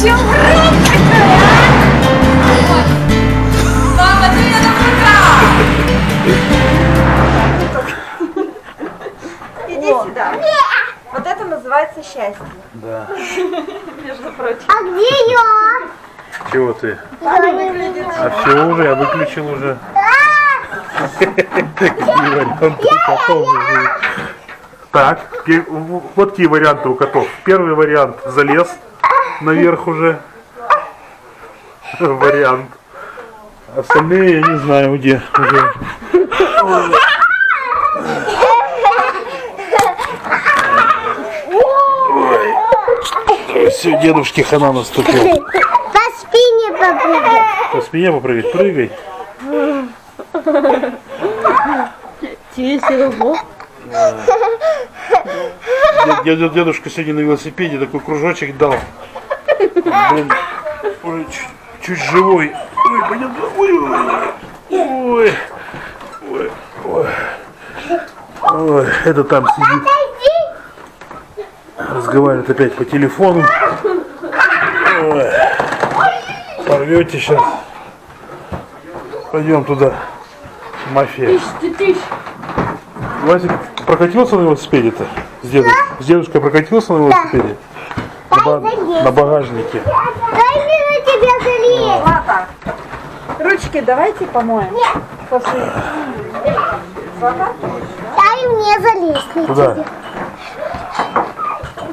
Че врать-то, а? Мама, ты меня напугал! Иди сюда. Вот это называется счастье. Да. Между прочим. А где я? Чего ты? А все уже, я выключил уже. Какие варианты у котов уже. Так, вот какие варианты у котов. Первый вариант залез наверх уже. Вариант. Остальные я не знаю где уже. Все, дедушке хана наступил. По спине попрыгай. По спине попрыгать, прыгай. Дед- дед- Дедушка сегодня на велосипеде такой кружочек дал. Блин, ой, чуть, чуть живой. Ой, пойдем. Ой, ой, ой, ой, ой. Это там сидит. Разговаривает опять по телефону. Ой. Порвете сейчас. Пойдем туда. Мафия. Васик прокатился на велосипеде-то? С, дедушкой? с дедушкой прокатился на велосипеде? На, ба- на багажнике. Дай мне на тебя залезть. Злата, ручки давайте помоем. После... Злата? Дай мне залезть на Куда? тебя.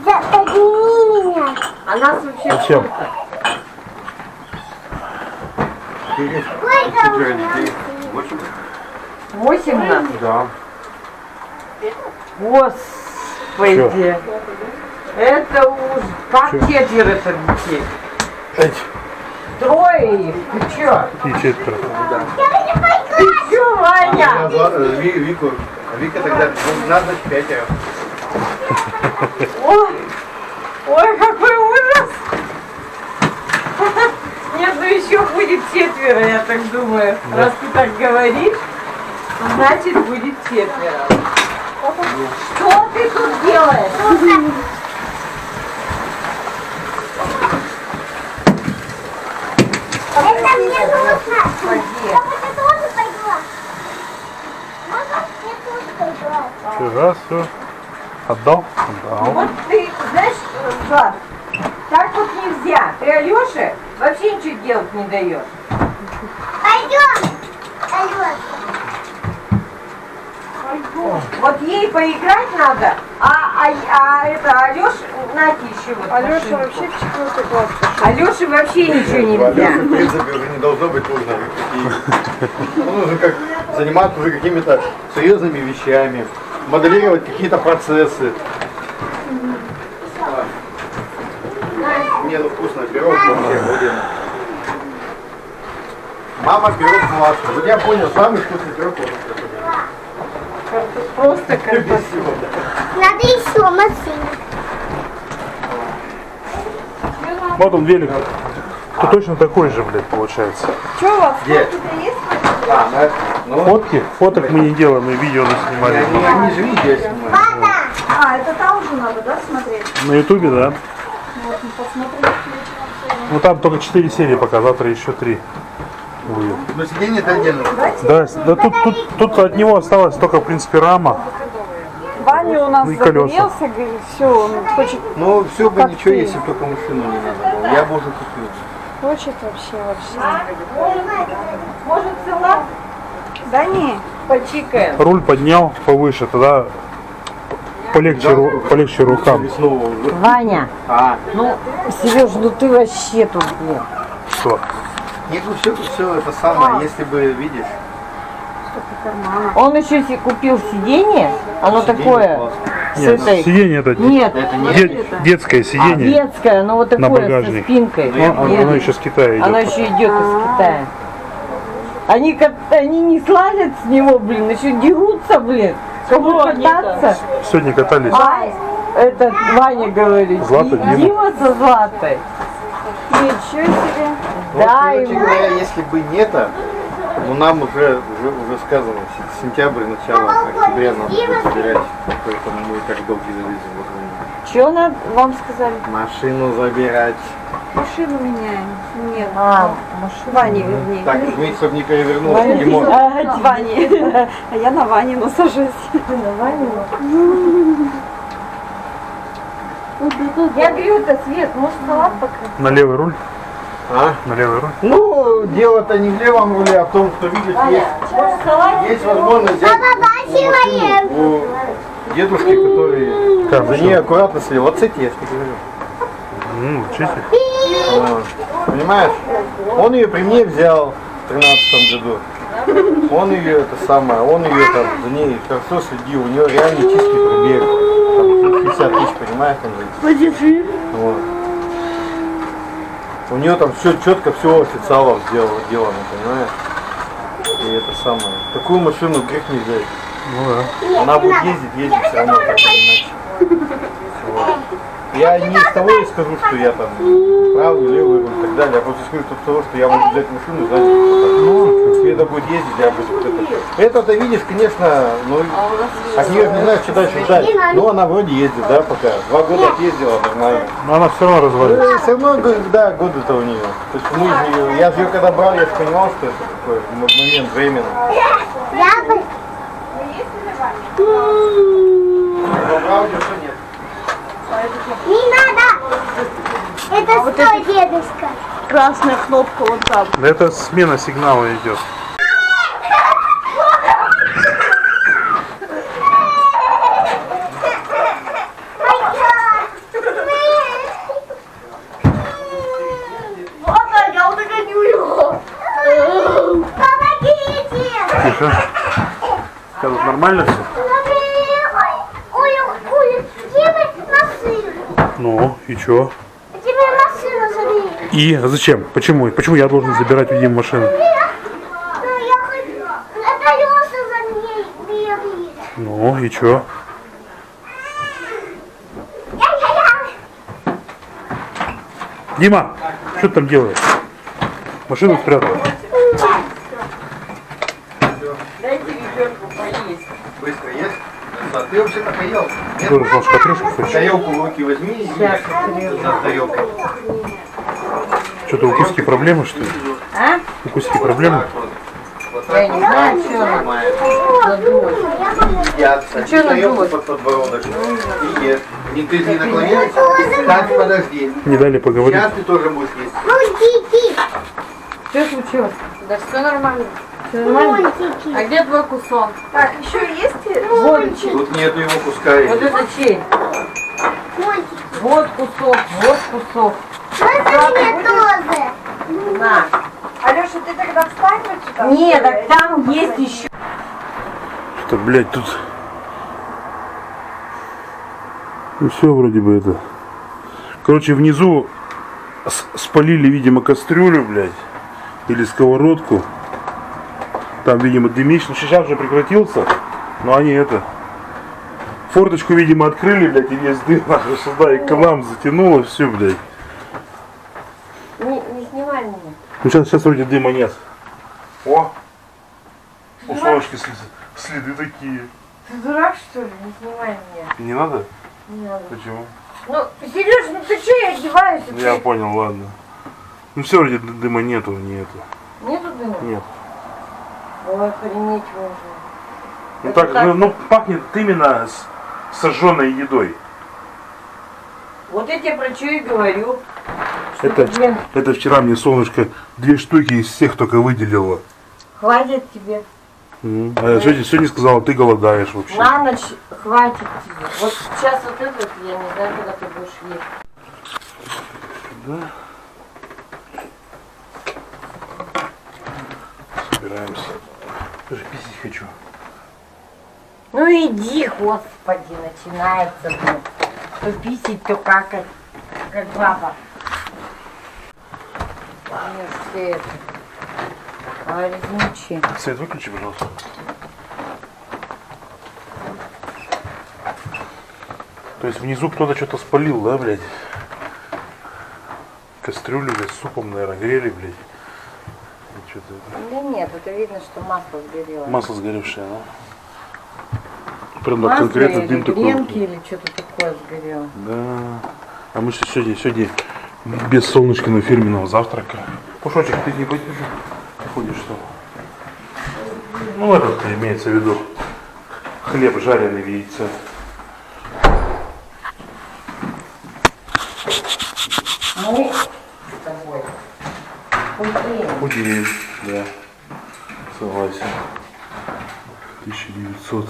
За- Подними меня. А нас вообще... Зачем? Сколько у? Восемь нас? Да. Господи. Это уж как четверо-то детей. Эть, Трое их. Ты чё? и четверо. Ты чё, Ваня? Ви- Вику. Вика тогда ну, надо пятеро. Ой, ой, какой ужас! Нет, ну еще будет четверо, я так думаю. Раз ты так говоришь, значит будет четверо. Что ты тут делаешь? Это мне нужно. Пойди. Я тоже пойду. Мама, я тоже пойду. Все, раз, все. Отдал? Отдал. Вот ты, знаешь, Влад, так вот нельзя. Ты Алёше вообще ничего делать не даешь. Пойдем. Алёша. Вот ей поиграть надо, а, а, а это Алёш, нате еще вот Алеша машинку. вообще в четвертый класс пошел. Алёше вообще ничего Алёше, нельзя. в принципе, уже не должно быть нужно. И Он нужно как заниматься уже какими-то серьезными вещами, моделировать какие-то процессы. Мне ну вкусно пирог вообще обалденно. Мама пирог классный. Вот я понял, самый вкусный пирог вот. Просто как бы. Надо еще машину. Вот он велик. То точно такой же, блядь, получается. Что у вас? Где? А, ну, Фотки? Фоток мы не делаем, мы видео они, наснимали. они, они же видео снимают. А, это там уже надо, да, смотреть? На ютубе, да? Ну там только 4 серии пока, завтра еще 3 будет. Но сиденье-то отдельно. Да, да тут, тут, тут от него осталась только, в принципе, рама. Ваня у нас Ну загорелся, говорит, все, он хочет, Ну, все бы ничего, ты? если бы только машину не надо было. Я бы уже купил. хочет вообще, вообще. Может, салат? Да не, Почикаем. Руль поднял повыше, тогда полегче, ру- полегче рукам. Ваня, А, ну, Сереж, ну ты вообще тут, блин. Что? нет, ну все, все это самое, если бы, видишь, Он еще си- купил сиденье, оно такое классно. с Нет, этой... сиденье это Нет, это не де- детское сиденье. детское, оно вот На такое, со багажник. спинкой. Ну, оно, Нет, оно еще с Китая оно идет. еще идет из Китая. Они, как они не слазят с него, блин, еще дерутся, блин. Кому кататься? Сегодня катались. А, этот Ваня говорит, Злата, «Ди- Дима». Дима со Златой. ничего себе. Вот, Да, короче и- говоря, если бы не это, ну нам уже, уже, уже сказано, сентябрь, начало октября надо будет забирать, поэтому мы так долго завезем. Что надо вам сказали? Машину забирать. Машину меняем. Нет. А, Ване, вернее. Так, разумеется, чтобы не перевернулся, Димон. А, Ване. А я на Ванину сажусь. Я говорю-то, Свет, может салат покрыть? На левый руль? А? На левый руль? Ну, дело-то не в левом руле, а в том, что, видишь, есть, есть возможность взять машину у дедушки, который Как, за ней аккуратно следил. Вот с эти, я же тебе говорю. Ну, учите. Вот. Понимаешь? Он ее при мне взял в 13 году. Он ее это самое, он ее там за ней хорошо следил, у нее реально чистый пробег. Там 50 тысяч, понимаешь, там же. Вот. У нее там все четко, все официалов сделано, сделано, понимаешь? И это самое. Такую машину грех не взять. Ну да. Она будет ездить, ездить все равно так или иначе. Вот. Я не из того и скажу, что я там правый, левый руль и так далее. Я просто скажу из того, что я могу взять машину, знаете, ну, если это будет ездить, я буду вот это. Это-то видишь, конечно, ну, от нее не знаю, что дальше ждать. Но она вроде ездит, да, пока. Два года отъездила нормально. Но она все равно развалится. Ну, Все равно, да, годы-то у нее. То есть мы же ее, я же ее когда брал, я же понимал, что это такой м- момент временный. Брал ее, что нет. Не надо! Это стой, дедушка. Красная кнопка вот там. Да это смена сигнала идет. Помогите! Сейчас нормально все? Ой, ой, ой, где вы машину? Ну, и чё? Вы машину забери? И зачем? Почему? Почему я должен забирать у Димы машину? Ну, и чё? Дима, что ты там делаешь? Машину спрятал. Дайте ребенку поесть. Быстро есть? А ты вообще-то Тоже может покрышку хочешь? Тарелку в руки возьми и за тарелкой. Что-то у Кузьки проблемы, что ли? А? У Кузьки проблемы? Вот Я не знаю, что она надулась. Едят. чё тарелку надулась? под подбородок и ешь. Не ты не наклоняйся. Так, подожди. Не дали поговорить. Сейчас ты тоже будешь есть. Что случилось? Да все нормально. Все нормально? А где твой кусок? Так, еще Вот, Тут нету его куска. вот это чей? Вот кусок, вот кусок. Это мне тоже. На. Алеша, ты тогда встань вот сюда. Нет, так там есть еще. Что, блядь, тут... Ну все вроде бы это. Короче, внизу спалили, видимо, кастрюлю, блядь. Или сковородку. Там, видимо, дымишь. Ну, сейчас уже прекратился. Но они это... Форточку, видимо, открыли, блядь, и весь дым нахуй сюда и к нам затянуло все, блядь. Не, не снимай меня. Ну сейчас, сейчас вроде дыма нет. О! У Солнышки следы, следы такие. Ты дурак, что ли? Не снимай меня. Не надо? Не надо. Почему? Ну, Сереж, ну ты что, я одеваюсь? Ну, Я понял, ладно. Ну все, вроде дыма нету, нету. Нету дыма? Нет. Ой, охренеть можно. Ну так, так. Ну, ну, пахнет именно с сожженной едой. Вот я тебе про что и говорю. Это, блин, это вчера мне солнышко две штуки из всех только выделило. хватит тебе. А сегодня, сегодня сказала, ты голодаешь вообще. На ночь хватит тебе. Вот сейчас вот этот, я не знаю, когда ты будешь есть. Собираемся. Тоже писать хочу. Ну иди, господи, начинается, блин. То писать, то какать, как баба. Резничие. Свет выключи, пожалуйста. То есть внизу кто-то что-то спалил, да, блядь? Кастрюлю, блядь, с супом, наверное, грели, блядь. И что-то это. Да нет, это видно, что масло сгорело. Масло сгоревшее, да? Прям так конкретно дым такой. гренки или что-то такое сгорело. Да. А мы сегодня, сегодня без солнышкиного фирменного завтрака. Пушочек, ты не будешь? Ходишь что? Ну, этот имеется в виду. Хлеб жареный в яйце. Мы с тобой худеем. Худеем, да. Согласен. 1900.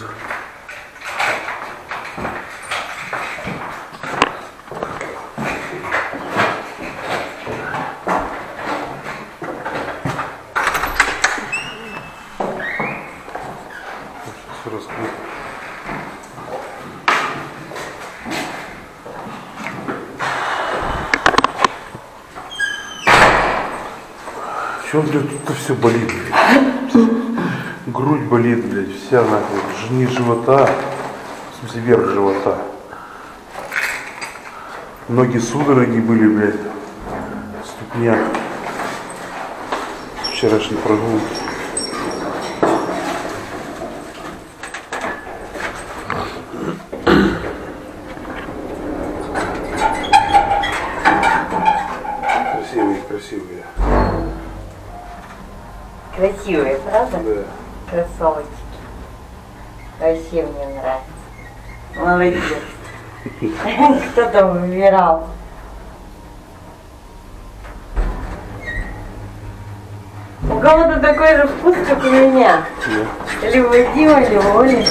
Сейчас раскрою. Чё, блядь, тут все болит, блядь. Грудь болит, блядь, вся нахуй. Низ живота, в смысле верх живота. Ноги судороги были, блядь. Ступня. С Вчерашней прогулки. Красивые, красивые. Красивые, правда? Да. Красавчики. Вообще мне нравится. Молодец. Кто выбирал? У кого-то такой же вкус, как у меня. У Вадима, или у Оли.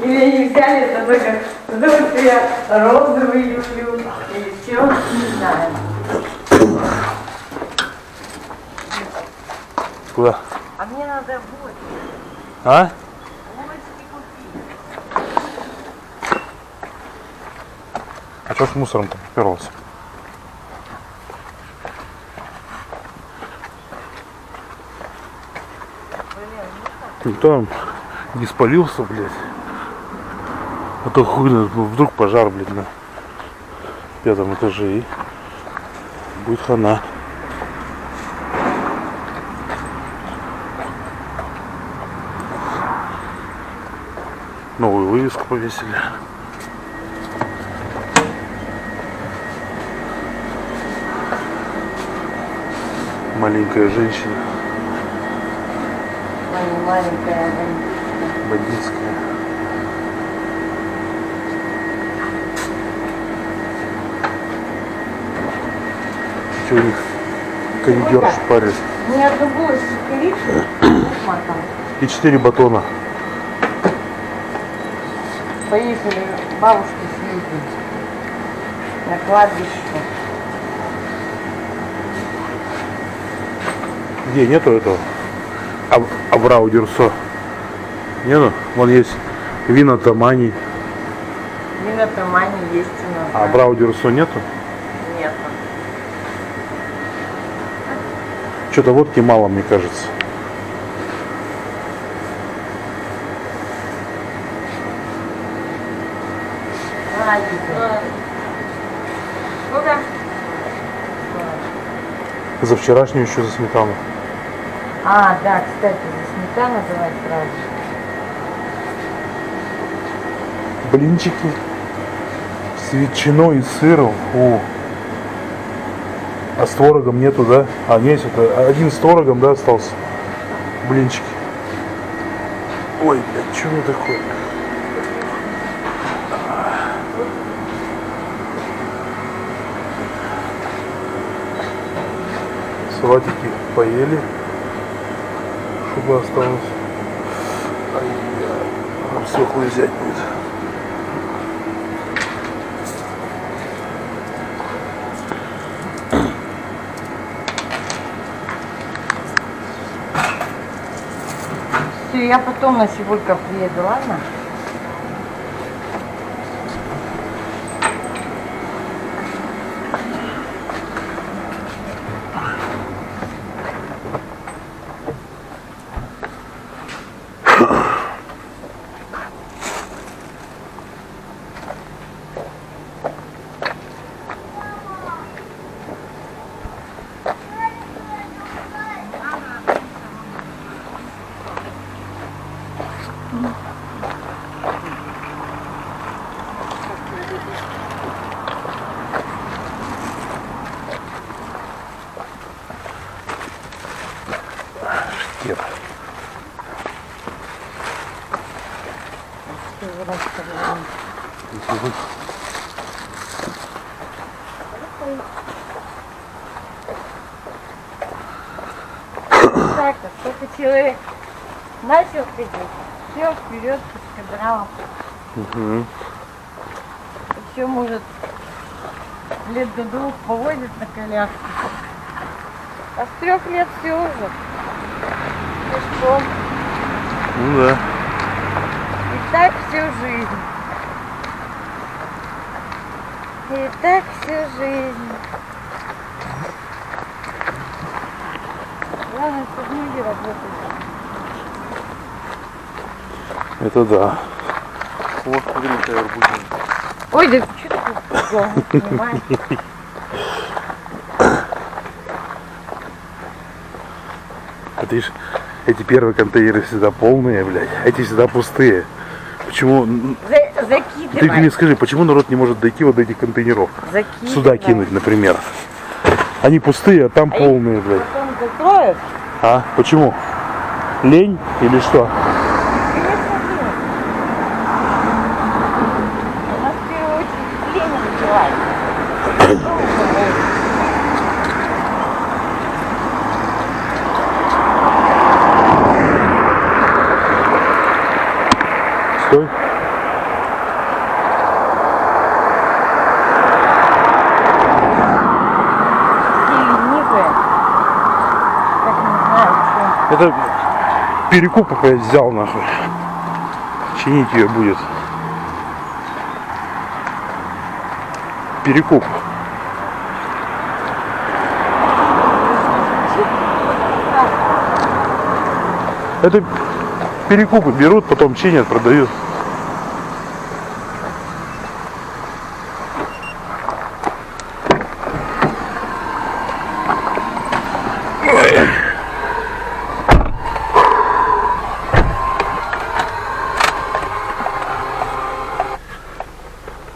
Или они взяли это только потому, что я розовый люблю. Или все, не знаю. Куда? А мне надо вот. А? Что с мусором-то приперлся? Никто не спалился, блядь. А то хуй, вдруг пожар, блядь, на пятом этаже и будет хана. Новую вывеску повесили. Маленькая женщина, маленькая бандитская. Что у них кондер шпарит. Одну булочку коричневую, там. И четыре батона. Поехали бабушке съездить на кладбище. Где нету этого? Аб- Абрау Дюрсо. Нету? Вон есть вина Тамани. Вина Тамани есть у нас. А? Абрау Дюрсо нету? Нет. Что-то водки мало, мне кажется. Ну. За вчерашнюю еще за сметану. А, да, кстати, за сметану давай сразу. Блинчики с ветчиной и сыром. Фу. А с творогом нету, да? А, нет, это один с творогом, да, остался? Блинчики. Ой, блядь, что это такое? Салатики поели, чтобы осталось. Ай, я свеклу взять будет. Все, я потом на сегодня приеду, ладно? Так, только человек начал ходить, все вперед кадралом. Мгм. Еще может лет до двух повозит на коляске. А с трех лет все уже. Пешком. Ну да. И так всю жизнь. И так всю жизнь. Главное, чтобы ноги работали. Это да. Вот, смотри, какая арбузина. Ой, да что ты голову снимаешь? Это ж- эти первые контейнеры всегда полные, блядь. а Эти всегда пустые. Почему? м, За- Ты мне скажи, почему народ не может дойти вот до этих контейнеров? Закидывай. Сюда кинуть, например. Они пустые, а там полные, блядь. Закроют. А? Почему? Лень или что? У нас в первую очередь лень называется. Стой. Такие ленивые. Как не знаю, что. Это перекуп опять взял нахуй. Чинить ее будет. Перекуп. Это перекупы берут, потом чинят, продают.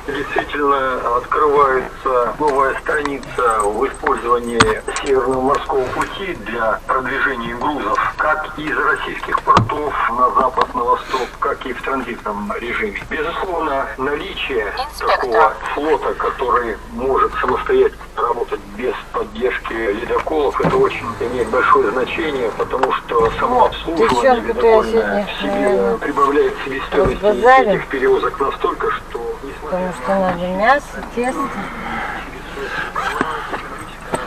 Действительно открывается новая страница в использовании Северного морского пути для продвижения грузов, как из российских портов на запад, на восток, как и в транзитном режиме. Безусловно, наличие такого флота, который может самостоятельно работать без поддержки ледоколов, это очень имеет большое значение, потому что само обслуживание девчонка, ты я ледокольное сегодня, себе наверное, прибавляет разбазарю. этих перевозок настолько, что Потому что надо мясо, тесто.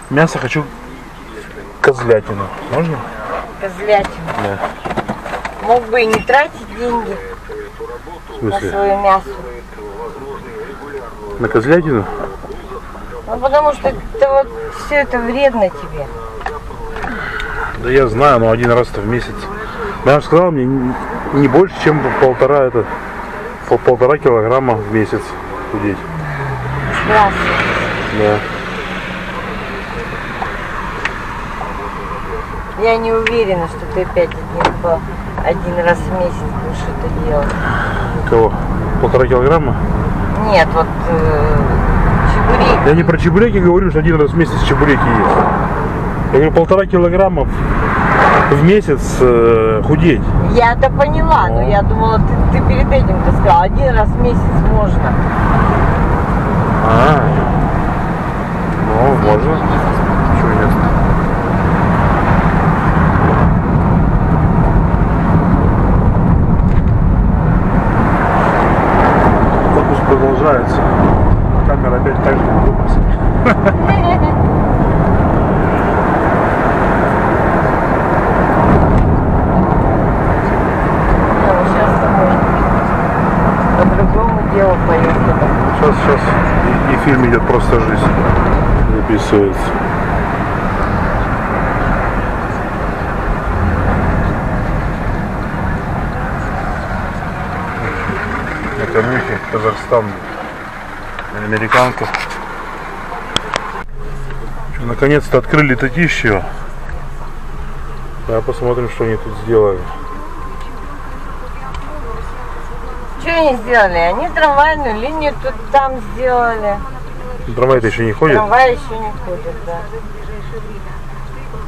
Мясо хочу козлятину. Можно? Козлятину. Да. Мог бы и не тратить деньги на свое мясо. На козлятину? Ну потому что это вот все это вредно тебе. Да я знаю, но один раз-то в месяц. Же сказал, мне не- больше, чем полтора это пол- полтора килограмма в месяц худеть. Классно. Да. Я не уверена, что ты опять один, по- один раз в месяц будешь это делать. Кого? Полтора килограмма? Нет, вот э, чебуреки. Я не про чебуреки говорю, что один раз в месяц чебуреки есть. Я говорю, полтора килограмма в, месяц э, худеть. Я-то поняла, но я думала, ты, ты перед этим ты сказал, один раз в месяц можно. А, ну, можно. Чего нет? Фокус продолжается. Камера опять так же. Не, ну сейчас может быть по другому делу поехали. Сейчас, сейчас. И, и фильм идет просто жизнь. Записывается. Это Мюхи, Казахстан. Американка. Наконец-то открыли Татищево. Да, посмотрим, что они тут сделали. Что они сделали? Они трамвайную линию тут там сделали. Трамвай-то еще не ходит. Трамвай еще не ходит, да.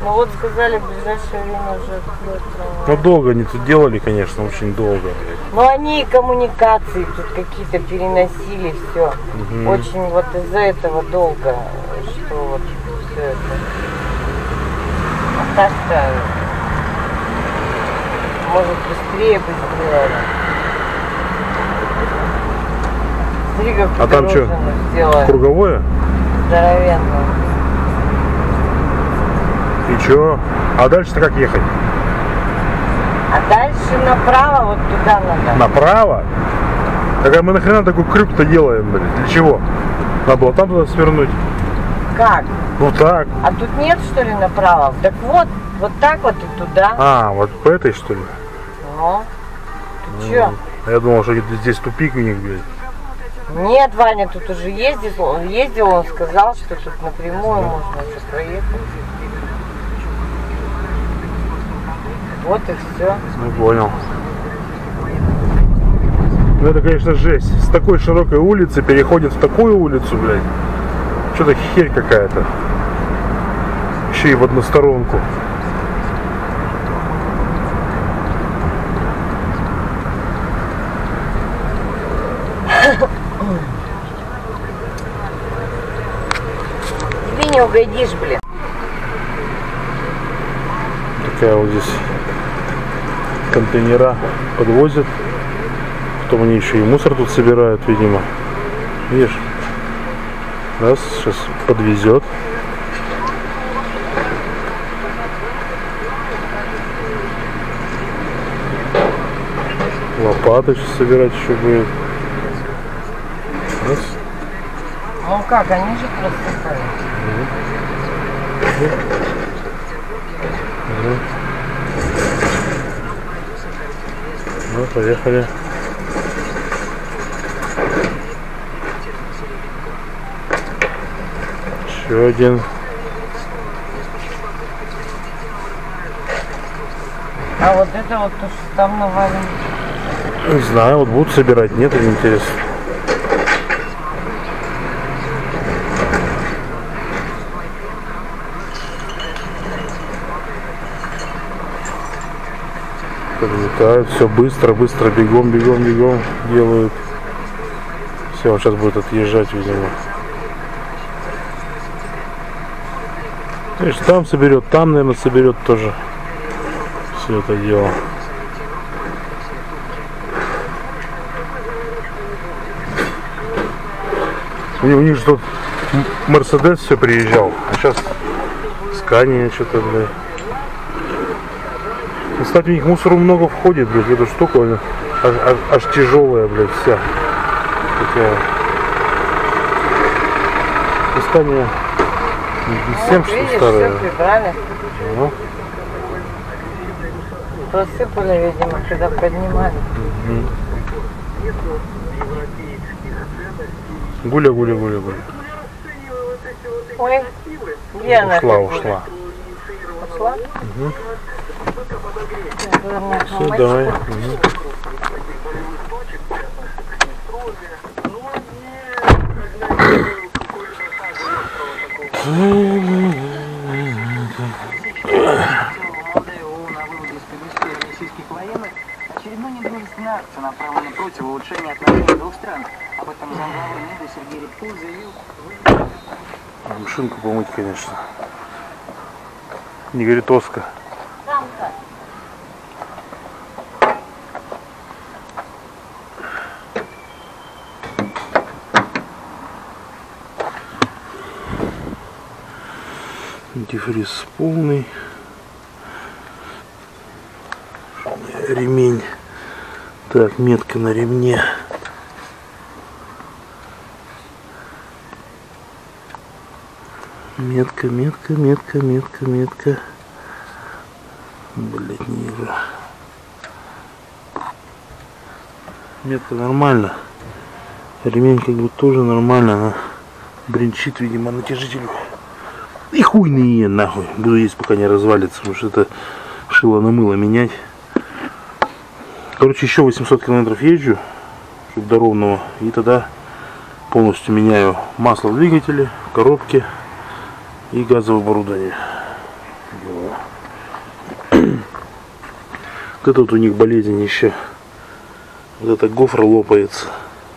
Ну вот сказали, в ближайшее время уже откроют трамвай. Ну долго они тут делали, конечно, очень долго. Но они и коммуникации тут какие-то переносили, все. Очень вот из-за этого долго, что вот все это. А так-то, может, быстрее бы сделали. А там чё? сделали. Круговое? Здоровенно. И чё? А дальше-то как ехать? А дальше направо, вот туда надо. Направо? Так а мы нахрена такой крюк-то делаем, блядь? Для чего? Надо было там туда свернуть. Как? Ну так. А тут нет, что ли, направо? Так вот, вот так вот и туда. А, вот по этой что ли? Ну, ты чё? Я думал, что здесь тупик у них, блядь. Нет, Ваня тут уже ездил, он ездил, он сказал, что тут напрямую можно уже проехать. Вот и все. Ну понял. Ну это, конечно, жесть. С такой широкой улицы переходит в такую улицу, блядь. Что-то херь какая-то. Еще и в односторонку. Тебе не угодишь, блин. Такая вот здесь контейнера подвозят. Потом они еще и мусор тут собирают, видимо. Видишь? Раз, сейчас подвезет. Лопаты сейчас собирать еще будет. Раз. Ну как, они же просыпают. Ну, поехали. Еще один. А вот это вот то, что там навалено. Не знаю, вот будут собирать, нет, или интересно. Подлетают, все быстро, быстро, бегом, бегом, бегом делают. Все, он сейчас будет отъезжать, видимо. Видишь, там соберет, там, наверное, соберет тоже все это дело. У них, у них же тут Мерседес все приезжал, а сейчас Скания что-то, блядь. Кстати, у них мусору много входит, блядь, в эту штуку, она аж, аж, аж тяжелая, блядь, вся. Такая. Ну, Скания не всем, что ли, видишь, старая. все прибрали. Ну, Просыпали, видимо, когда поднимали. гуля, гуля, гуля, гуля. Ой, где она? Ушла, ушла. Ушла? Наверное, заявил А машинку помыть, конечно. Не говорит Оска. Антифриз полный. Ремень. Так, метка на ремне. Метка, метка, метка, метка, метка. Блять, не вижу. Метка нормально. Ремень как бы тоже нормально. Она бренчит, видимо, натяжитель. И хуй на ее, нахуй. Буду есть, пока не развалится, потому что это шило на мыло менять. Короче, еще 800 километров езжу, чтобы до ровного. И тогда полностью меняю масло в двигателе, коробки и газовое оборудование. Вот это вот у них болезнь еще. Вот эта гофра лопается.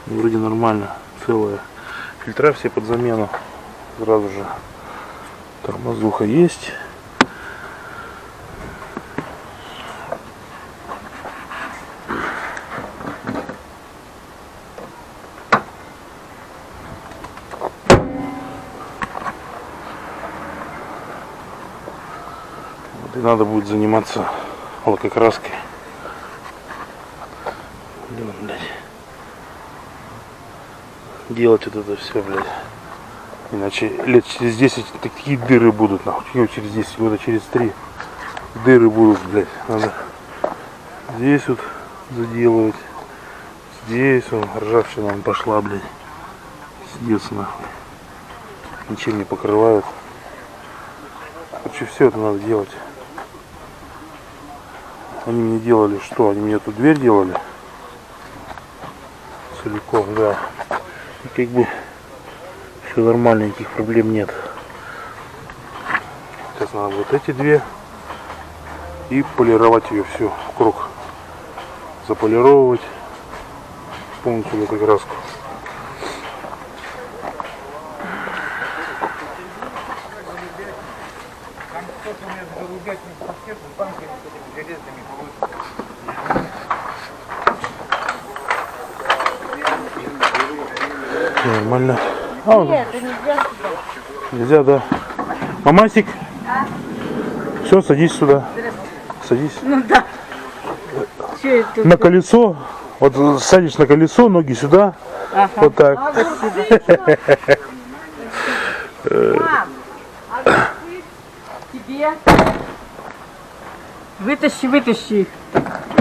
Вроде нормально, целая. Фильтра все под замену сразу же. Тормозуха есть. Вот и надо будет заниматься лакокраской. Блин, блядь. Делать вот это все, блядь. Иначе лет через 10 такие дыры будут, нахуй. Через 10 года, через 3 дыры будут, блядь. Надо здесь вот заделывать. Здесь он, ржавчина он пошла, блядь. Сидец нахуй. Ничем не покрывают. Короче, все это надо делать. Они мне делали что? Они мне тут дверь делали. Целиком, да. И как бы все нормально, никаких проблем нет. Сейчас надо вот эти две и полировать ее всю в круг. Заполировать полностью эту краску. Нормально. А, вот. Нельзя. Да. Мамасик. Все, садись сюда. Садись. Ну да. На колесо. Вот садишь на колесо, ноги сюда. Вот так. Тебе. Вытащи, вытащи их.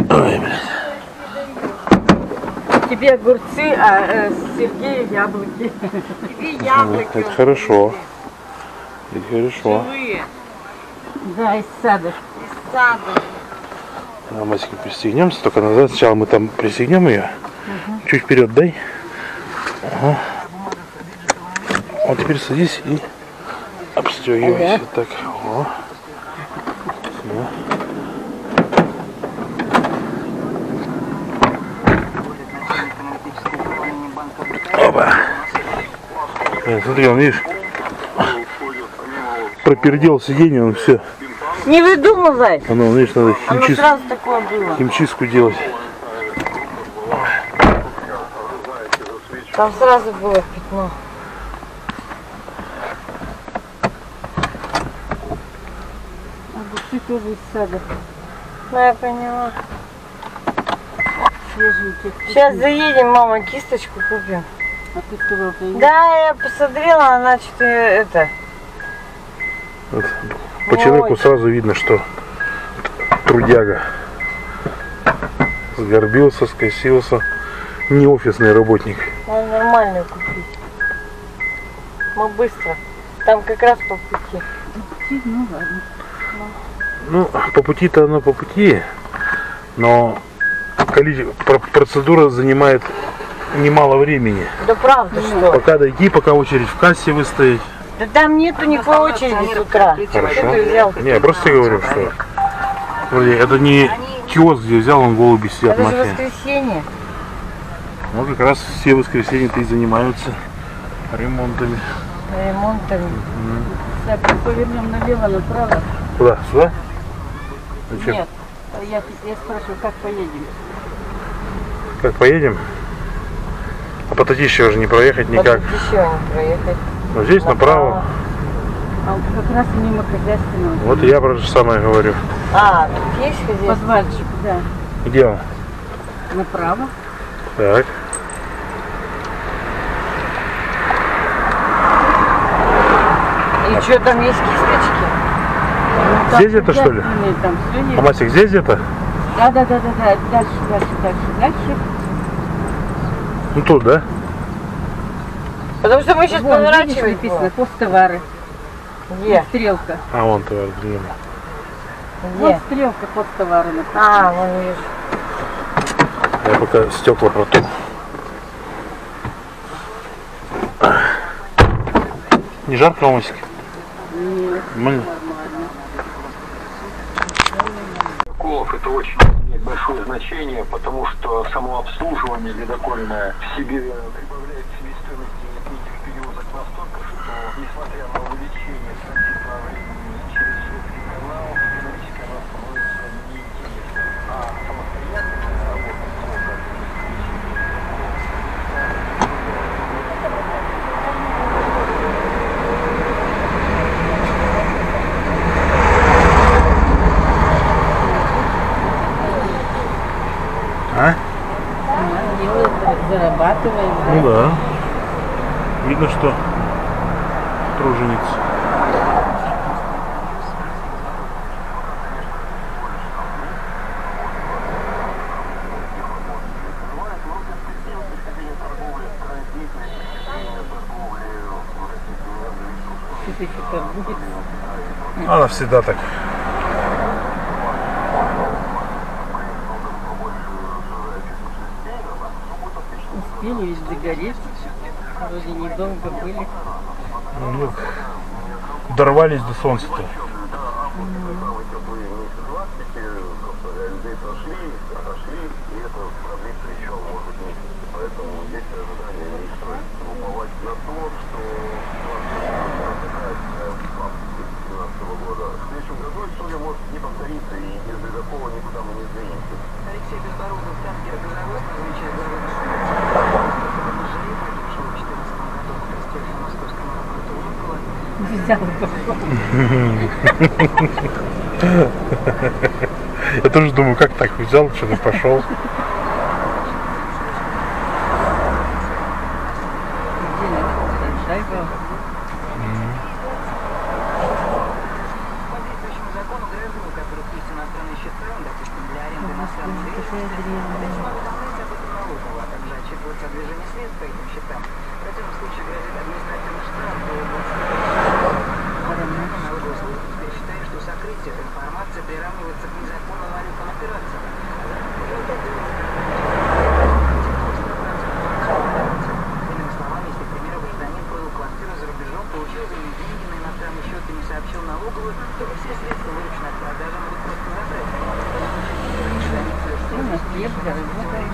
Ой. Тебе огурцы, а э, Сергею яблоки. Тебе яблоки. Это хорошо. Хорошо. Да, из сада. А Масика пристегнемся только назад. Сначала мы там пристегнем ее. Чуть вперед дай. Ага. Вот теперь садись и обстегивайся. Так. О. Опа. Э, Смотри, он, видишь, пропердел сиденье, он все. Не выдумывай. Оно, видишь, надо Оно химчистку, сразу такое было. химчистку делать. Там сразу было пятно. Огурцы тоже из сада. Ну, я поняла. Свеженькие. Сейчас заедем, мама, кисточку купим. А ты сказал, ты Да, я посмотрела, она что-то это... По человеку сразу видно, что трудяга. Сгорбился, скосился. Не офисный работник. Надо нормальную купить. Мы быстро. Там как раз по пути. ну ладно. Ну, по пути-то оно по пути, но процедура занимает немало времени. Да правда, что? Пока дойти, пока очередь в кассе выстоять. Да там нету никакой очереди с утра. Хорошо. Не, я просто говорю, что вроде это не киоск, где взял, он голуби сидят Это же воскресенье. Ну, как раз все воскресенья-то и занимаются ремонтами. Ремонтом. Так, мы повернем налево, направо. Куда? Сюда? Зачем? Нет. Я, я спрашиваю, как поедем? Как поедем? А по Татищеву же не проехать никак. Потом еще не проехать. Ну, здесь направо. А вот как раз мимо хозяйственного. Вот я про то же самое говорю. А, тут есть хозяйство? Позвальчик, да. Где он? Направо. Так. И что, там есть кисточки? Ну, там Здесь это, что ли? хозяйственные, Там все А. Масик здесь где-то? Да, да, да, да, да. Дальше, дальше, дальше, дальше. Ну тут, да? Потому что мы сейчас Вон, видишь, поворачиваем. написано посттовары. Где? Стрелка. А вон товар длинный. Вот стрелка посттовары написано. А, вон вижу. Я пока стекла протру. Не жарко, Масик? Нет, Нормально? Колов это очень значение, потому что само обслуживание ледокольное в себе зарабатывает. да. Ну да. Видно, что труженица. Она всегда так. Загореть. Вроде недолго были. Ну, дорвались до солнца-то. Алексей Безбородов, танкер «Газовоз», назначает главой государства. ЖИ, погибшего в 2014 году в катастрофе в Московском аэропорту Внуково, Взял и пошел. Я тоже думаю, как так взял, что-то пошел. Шайба. по действующему закону граждане, у которых есть иностранный счет КРОН, допустим, для аренды иностранных средств, смогут узнать об этом налогово, а также отчитываться о движении средств по этим счетам. В противном случае грозит административный штраф до 20 Налоговая служба теперь считает, что сокрытие этой информации приравнивается к незаконным валютным операциям. В результате Иными словами, если, к примеру, гражданин продал квартиру за рубежом, получил за нее деньги на иностранный счет и не сообщил налоговую, то все средства, вырученные от продажи, могут просто забрать. Ну, на хлеб заработала.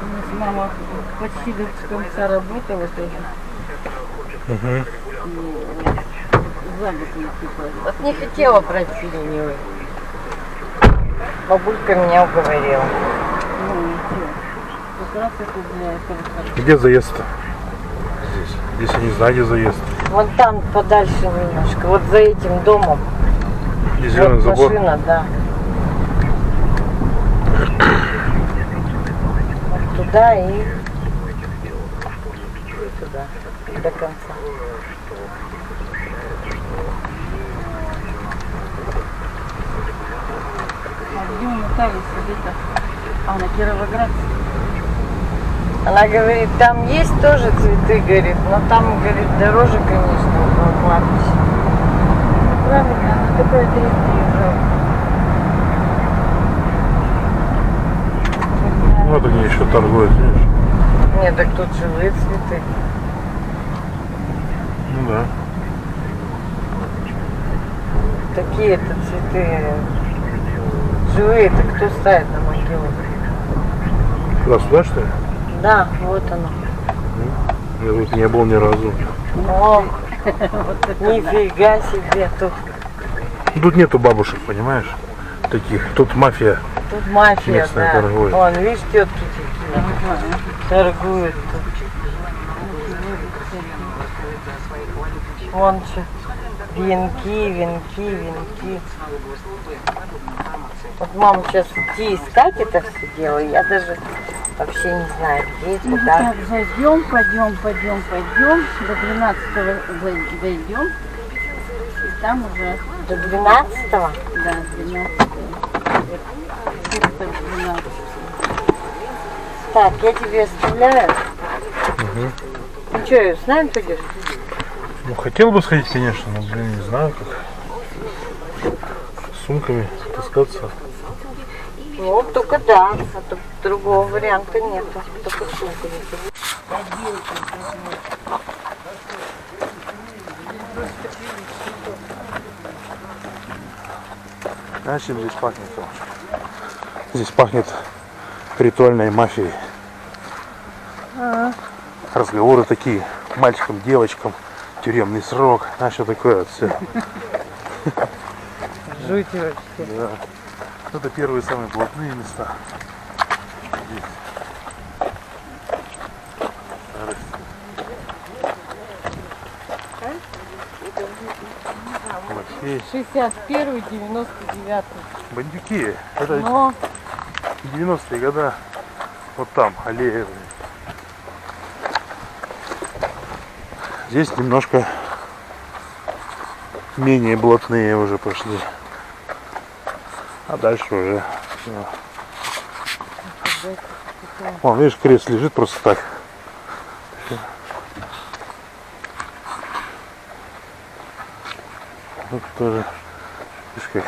У нас мама почти до за год не купила. Вот не хотела брать сиреневый. Бабулька меня уговорила. Это. Где заезд-то? Здесь. Здесь я не знаю, где заезд. Вон там подальше немножко, вот за этим домом. Здесь зеленый вот забор. машина, да. Вот туда и, и туда, до конца. А где у Натальи сидит-то? А, на Кировоград. Она говорит, там есть тоже цветы, говорит, но там, говорит, дороже, конечно, по кладбищу. Правильно, она три приезжала. Вот они еще торгуют, видишь? Нет, так тут живые цветы. Ну да. Такие-то цветы живые, это кто ставит на могилу? Куда, сюда, что ли? Да, вот оно. Я тут не был ни разу. О, нифига себе, тут, Тут нету бабушек, понимаешь? Таких. Тут мафия. тут мафия, Местная да. торговля. Вон, видишь, тетки какие торгуют тут. Вон что, венки, венки, венки. Вот мама сейчас идти искать это все дело, я даже вообще не знаю, где, Ну куда. так, зайдем, пойдем, пойдем, пойдем. До 12 зайдем. И там уже, До 12 да, 12 Где-то 12 Так, я тебе оставляю. Ну что, с нами пойдешь? Ну, хотел бы сходить, конечно, но, блин, не знаю, как. С сумками таскаться. Ну, только да, а то другого варианта нет. Только сумку. Знаешь, чем здесь пахнет? Здесь пахнет ритуальной мафией. Разговоры такие, мальчикам, девочкам, тюремный срок, а что такое вот все. Жуть вообще. Да. Это первые самые блатные места. Здесь. Вообще 61 99 бандюки. Это Но 90-е года. Вот там, аллея. блин. Здесь немножко менее блатные уже пошли. А дальше уже всё. Вон, видишь, крест лежит просто так. Вот тоже, видишь, как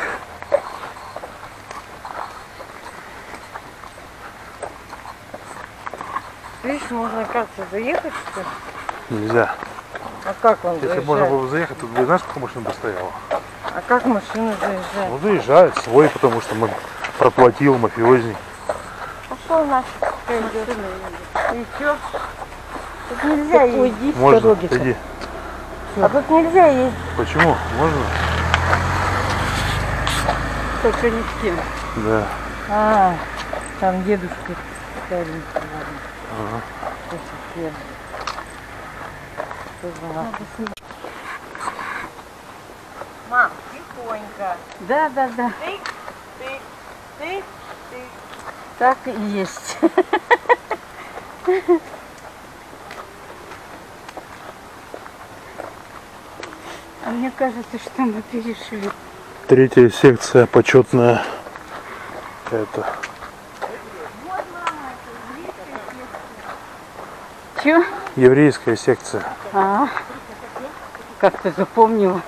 видишь, можно как-то заехать что ли? нельзя. А как он Если заезжает? можно было бы заехать, тут бы знаешь, сколько машин бы стояло? А как машина заезжает? Ну, заезжает свой, потому что мы проплатил мафиозник. Пошел нафиг. пойдет. И чё? Тут нельзя ездить. Можно, иди. А тут нельзя ездить. Почему? Можно? Только не с кем. Да. А, там дедушка старенький, ладно. Нас? Мам, тихонько. Да, да, да. Ты, ты, ты, ты. Так и есть. А мне кажется, что мы перешли. Третья секция почетная. Это. Чё? Еврейская секция. А, как ты запомнила?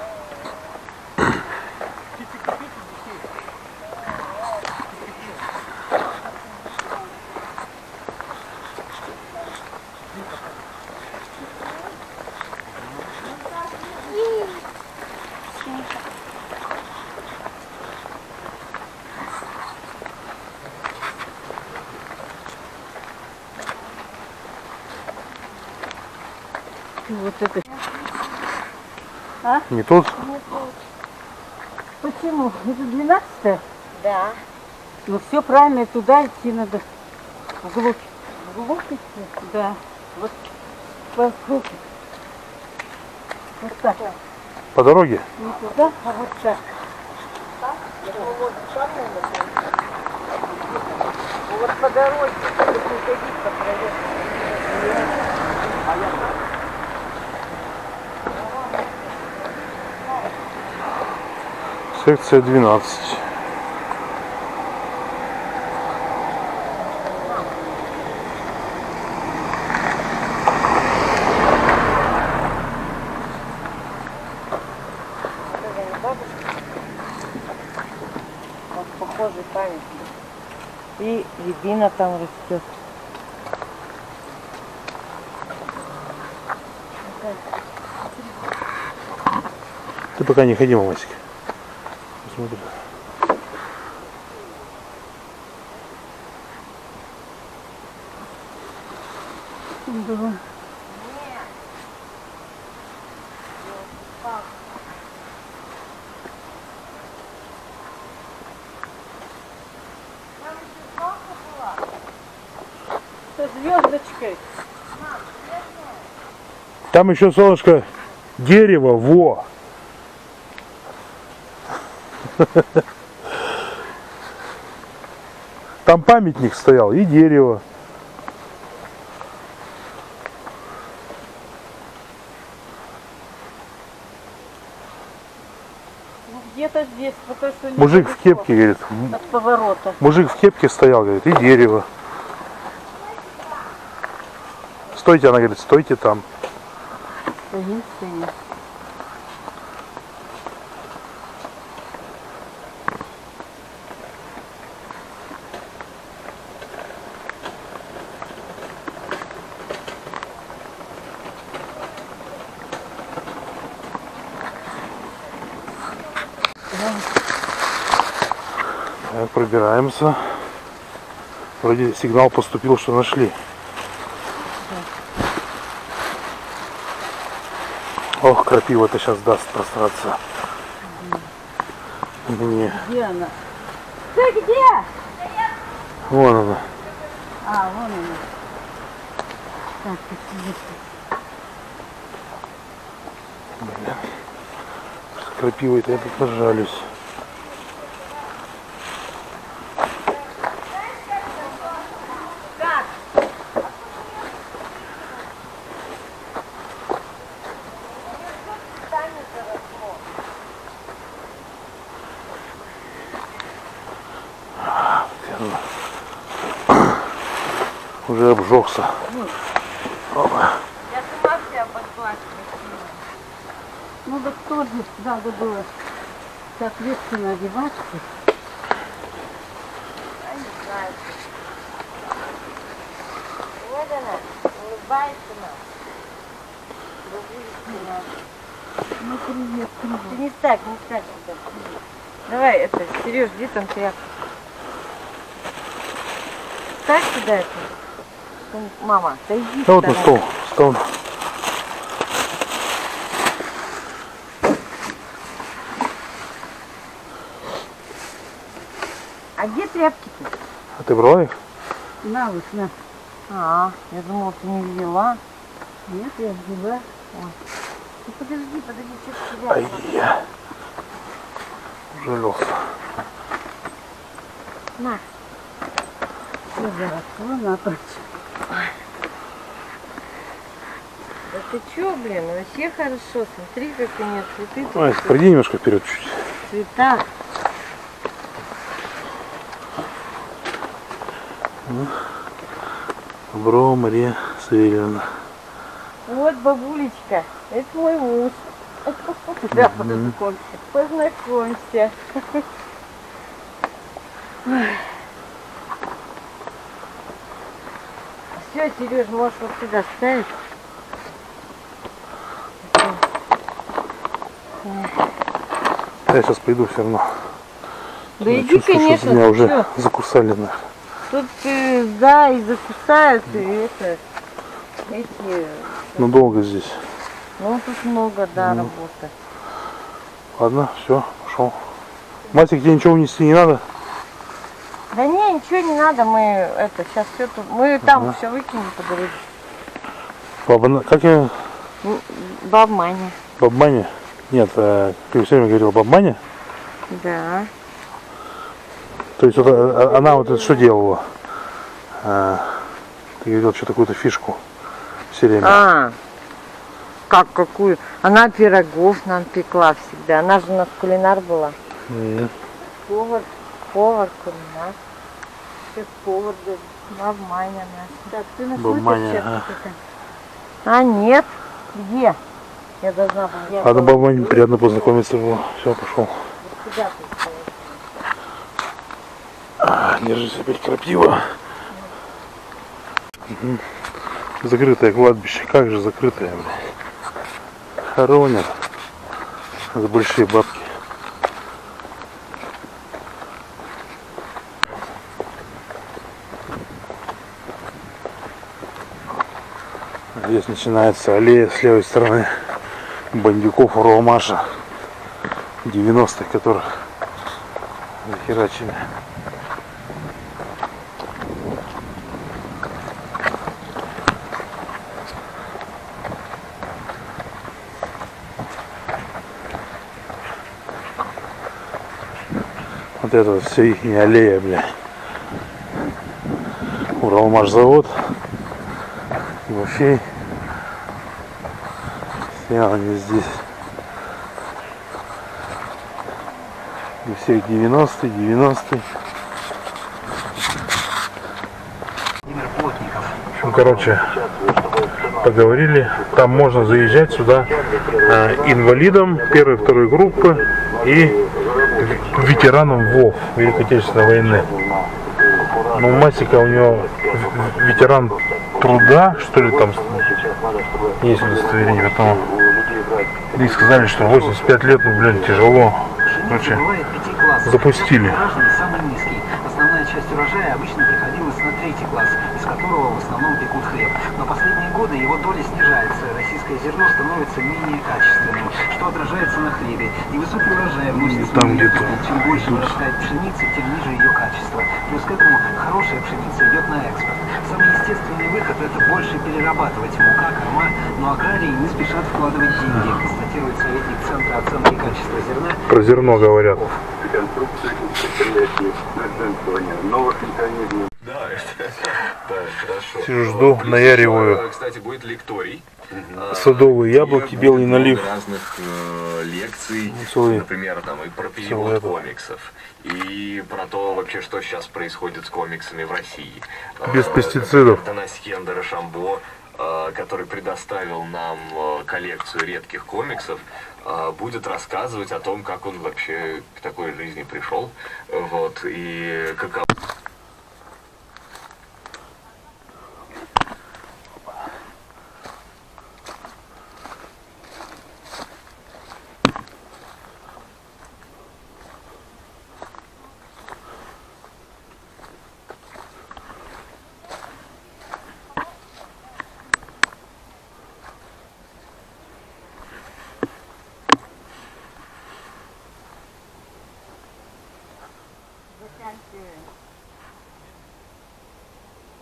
И Вот это. Не тут? Почему? Это 12 Да. Ну все правильно, туда идти надо. Вглубь. Вглубь идти? Да. Вот по кругу. Вот так. По дороге? Не туда, а вот так. Вот по дороге, чтобы не ходить по траве. Секция 12. Вот похожий памятник. И рябина там растет. Ты пока не ходи, мамасик. Посмотри. Да. Со звездочкой. Там еще, солнышко, дерево, во. Там памятник стоял и дерево. Ну, где-то здесь, что не Мужик в кепке, говорит, От поворота. мужик в кепке стоял, говорит, и дерево. Стойте, она говорит, стойте там. Стоим. Так, пробираемся. Вроде сигнал поступил, что нашли. Ох, крапива это сейчас даст просраться. Мне. Где она? Ты где? Вон она. А, вон она. Так. Блин. С крапивой-то я тут нажалюсь. Уже обжегся. Опа. Я сама себя подкласть Ну так тоже надо было соответственно одеваться. Я не знаю. Вот она, улыбается нам. Ну привет, привет. Ты не так, не так. Давай, это, Сереж, где там тряпка? Так сюда это? Мама, да иди Да вот на сюда. стол. Стол. А где тряпки-то? А ты брала их? На вот, на. А, я думала, ты не взяла. Нет, я взяла. Ну подожди, подожди, что Ай, ты я. Жалелся. На. Все заросло, на точь. Да ты чё, блин, вообще хорошо. Смотри, как у нее цветы. Ай, пройди немножко вперед чуть. Цвета. Добро, Мария Савельевна. Вот бабулечка, это мой муж. Да, познакомься. Познакомься. Все, Сереж, можешь вот сюда ставить. Я сейчас пойду все равно. Да Я иди, чувствую, что конечно, меня уже чё? закусали на. Тут, э, да, и закусают, и это, эти, Надолго здесь. ну, тут много, да, работы. Ладно, все, пошел. Матик, тебе ничего унести не надо? Да не, ничего не надо, мы это, сейчас все тут, мы там все выкинем по дороге. Баба, как я? Баб Маня. Баба Маня? Нет, э, ты все время говорила баба Маня. Да. То есть вот, э, она вот это что делала? А, ты говорил, что такую-то фишку все время. А, как какую? Она пирогов нам пекла всегда. Она же у нас кулинар была. М, Повар, повар, кулинар. Шеф-повар, да, баб Маня наша. Так, ты Баба нашла Маня, перчатки-то? А, нет. Где? Я должна была. Ладно, была баба Маня, приятно познакомиться было. Все, пошел. сюда тут. А, держись опять крапива. Закрытое кладбище. Как же закрытое, блядь. Хоронят. За большие бабки. Здесь начинается аллея с левой стороны бандюков Уралмаша 90-х, которых захерачили. Вот это вот все их аллея, бля. Уралмаш завод. Тимофей. Все они здесь. И всех 90-й, 90-й. В общем, короче, поговорили. Там можно заезжать сюда э, инвалидам первой, второй группы и ветеранам ВОВ, Великой Отечественной войны. Ну, у Масика у него ветеран труда, что ли, там есть удостоверение, потом и сказали, что 85 лет, ну, блин, тяжело. Короче, запустили. Основная часть урожая обычно приходилась на третий класс, из которого в основном пекут хлеб. Но последние годы его доля снижается, российское зерно становится менее качественным, что отражается на хлебе. Невысокий урожай вносит Там лепту. Чем больше вырастает пшеницы, тем ниже ее качество. Плюс к этому хорошая пшеница идет на экспорт. Самый естественный выход – это больше перерабатывать мука, корма, но аграрии не спешат вкладывать деньги, констатирует советник Центра оценки качества зерна Про зерно говорят. Новых механизмов. Да, да, хорошо. Сижу, жду, наяриваю. Э, Кстати, будет лекторий. Э, Садовые яблоки, где белый налив. разных э, лекций, целый- например, там и про перевод комиксов, и про то вообще, что сейчас происходит с комиксами в России. Без Э, пестицидов. Танас Хендер Шамбо, э, который предоставил нам э, коллекцию редких комиксов, э, будет рассказывать о том, как он вообще к такой жизни пришел, э, вот, и каково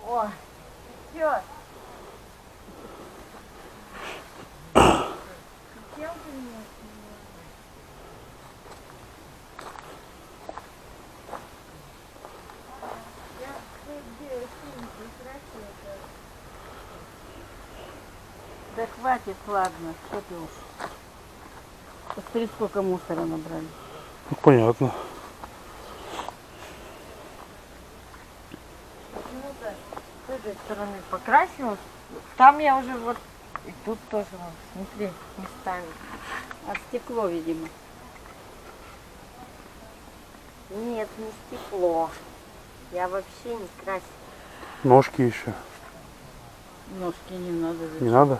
О, все. Да хватит, ладно, что ты уж. Посмотри, сколько мусора набрали. Ну, понятно. Почему-то с этой стороны покрасила. Там я уже вот и тут тоже, вот, смотри, местами. А стекло, видимо. Нет, не стекло. Я вообще не красила. Ножки еще. Ножки не надо. Не зачем? надо?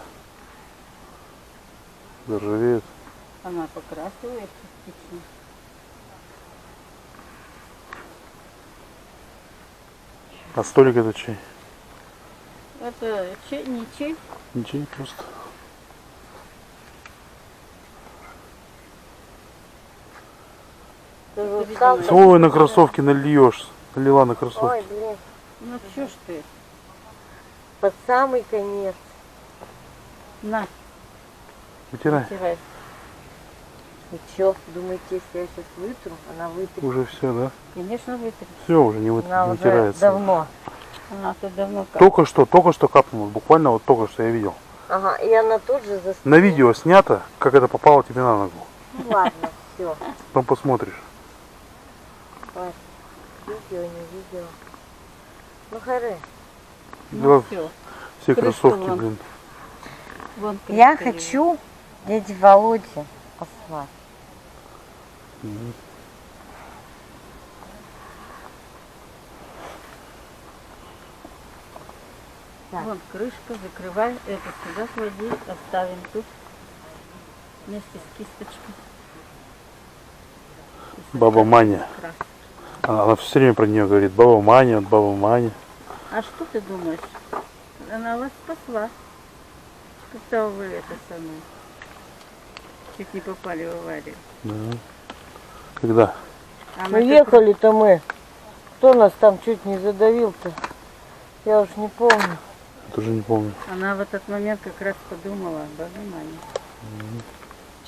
Заржавеет. Она покрасивает частично. А столик это чей? Это чей, не чей. Просто. Это, устал? видимо, Ой, на кроссовки нальешь. Налила на Ой, кроссовки. блин, Ну чё ж ты? под самый конец. На, Вытирай. вытирай. И чё, думаете, если я сейчас вытру, она вытрет? Уже все, да? Конечно, вытри. Все, уже не, вы- Она не уже вытирается. давно. Она тут давно как. Только что, только что капнуло. Буквально вот только что я видел. Ага, и она тут же застыла. На видео снято, как это попало тебе на ногу. Ну ладно, все. Потом посмотришь. Видео, не видео. Ну. Взяла Ну все. все крышку кроссовки, вон. блин. Вон Я крышка дяде Володе послать. лежит. Вон крышка, закрывай. Это сюда клади, оставим тут. Вместе с кисточкой. Баба Маня. Она, она все время про нее говорит. Баба Маня, вот баба Маня. А что ты думаешь? Она вас спасла. Когда вы это самое. Чуть не попали в аварию. Да. Когда? Ну как- ехали-то мы. Кто нас там чуть не задавил-то? Я уж не помню. Я тоже не помню. Она в этот момент как раз подумала об Мане.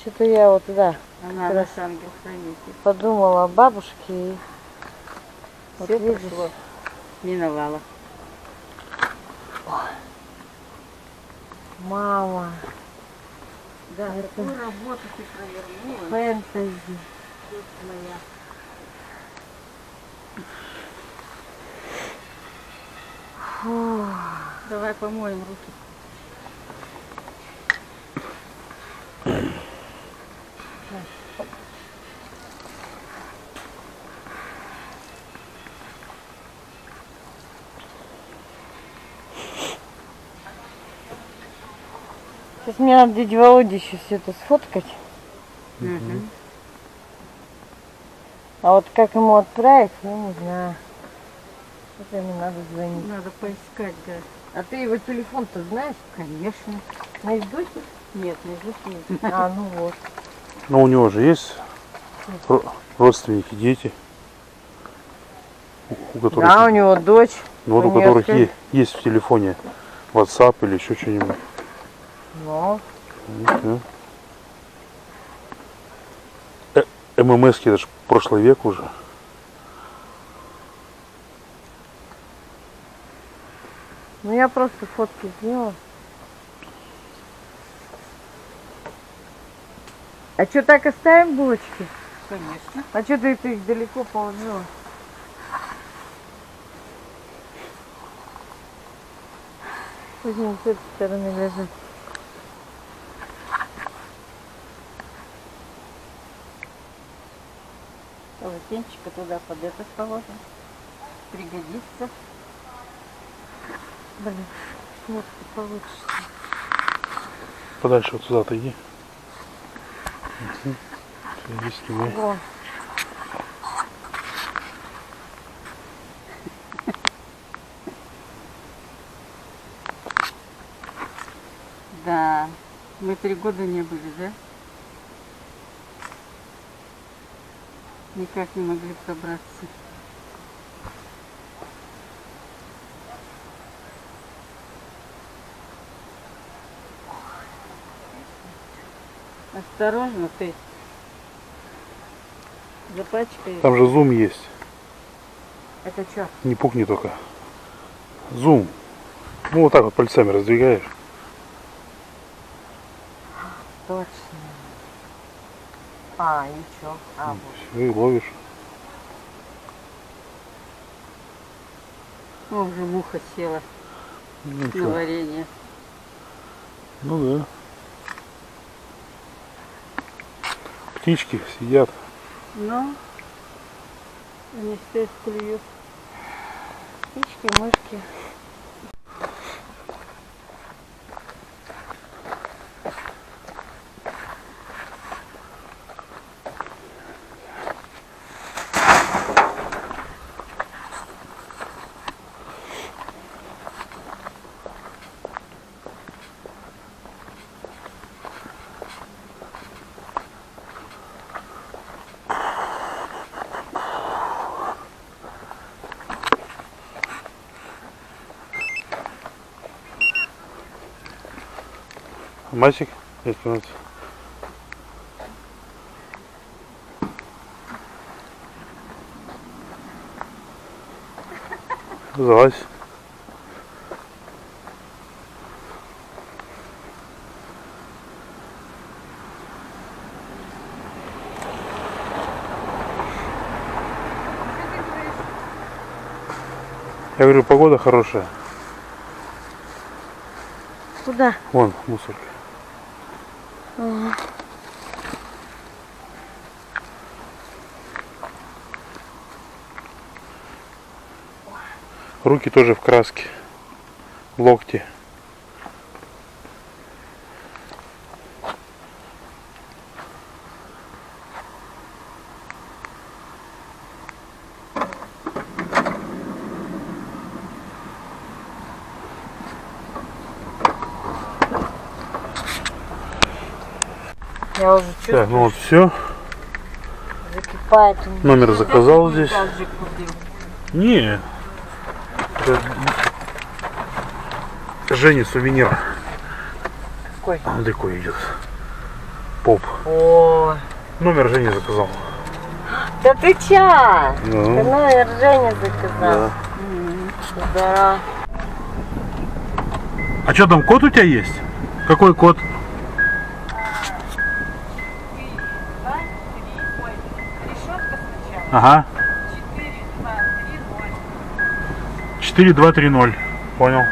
Что-то я вот да, Она наш ангел-хранитель. подумала о бабушке и вот Все видишь, прошло. Миновала. мама, Да, такую работу ты провернула. фэнтези. моя. Фу. Давай помоем руки. Сейчас мне надо дяде Володе еще все это сфоткать. Мгм. А вот как ему отправить, я не знаю. Это мне надо звонить. Надо поискать, да. А ты его телефон-то знаешь? Конечно. Наизусть? Нет, не здесь А, ну вот. Но у него же есть ро- родственники, дети. У, у которых, Да, у него дочь. ну, вот у у которых сколько? е- есть в телефоне WhatsApp или еще что-нибудь. Ну, всё. Э, ММСки, это же прошлый век уже. ну я просто фотки сделала. А что, так оставим булочки? Конечно. А что ты, ты их далеко положила? Пусть они с этой стороны лежат. Полотенчика туда под это положим. Пригодится. Блин, нет, ты получится. Подальше вот сюда отойди. Угу. Иди снимай. Вон. Да. Мы три года не были, да? Никак не могли пробраться. Осторожно ты. Запачкаешь. Там же зум есть. Это что? Не пукни только. Зум. Ну вот так вот пальцами раздвигаешь. Точно. А, чё? А, вот. Всё, и ловишь. О, уже муха села Ну, на варенье. ну да. Птички сидят. Ну, они все клюют. Птички, мышки. Масик, есть у нас. Залазь. Я говорю, погода хорошая. Куда? Вон мусорка. Руки тоже в краске. Локти. Я уже Так, чувствую, ну вот все. закипает. Номер заказал здесь. Не. Жене сувенир. Какой? А, он далеко идет. Поп. О. Номер Жене заказал. Да ты че? Ну. Ты номер Жене заказал. Да. Здорово. А что там, кот у тебя есть? Какой кот? Ага. 4, 2, 3, 0. Понял.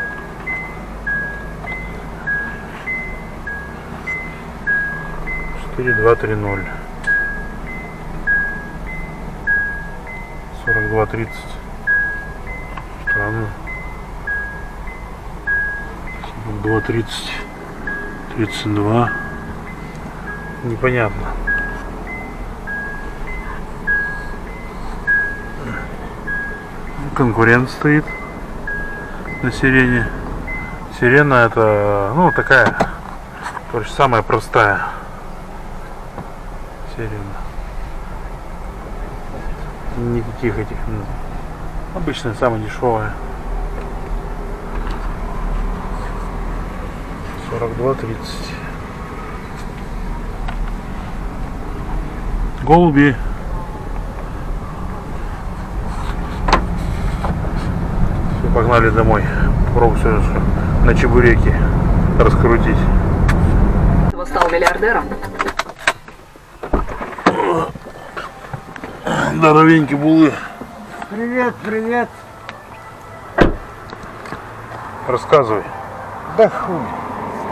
4230 4230 странно. 230 32 непонятно. Конкурент стоит на сирене. Сирена это ну такая короче самая простая сирена. Никаких этих, ну, обычная, самая дешевая. 42-30. Голуби. Все, погнали домой. Попробуем сегодня на чебуреки раскрутить. стал миллиардером. Здоровенькие булы. Привет, привет. Рассказывай. Да хуй.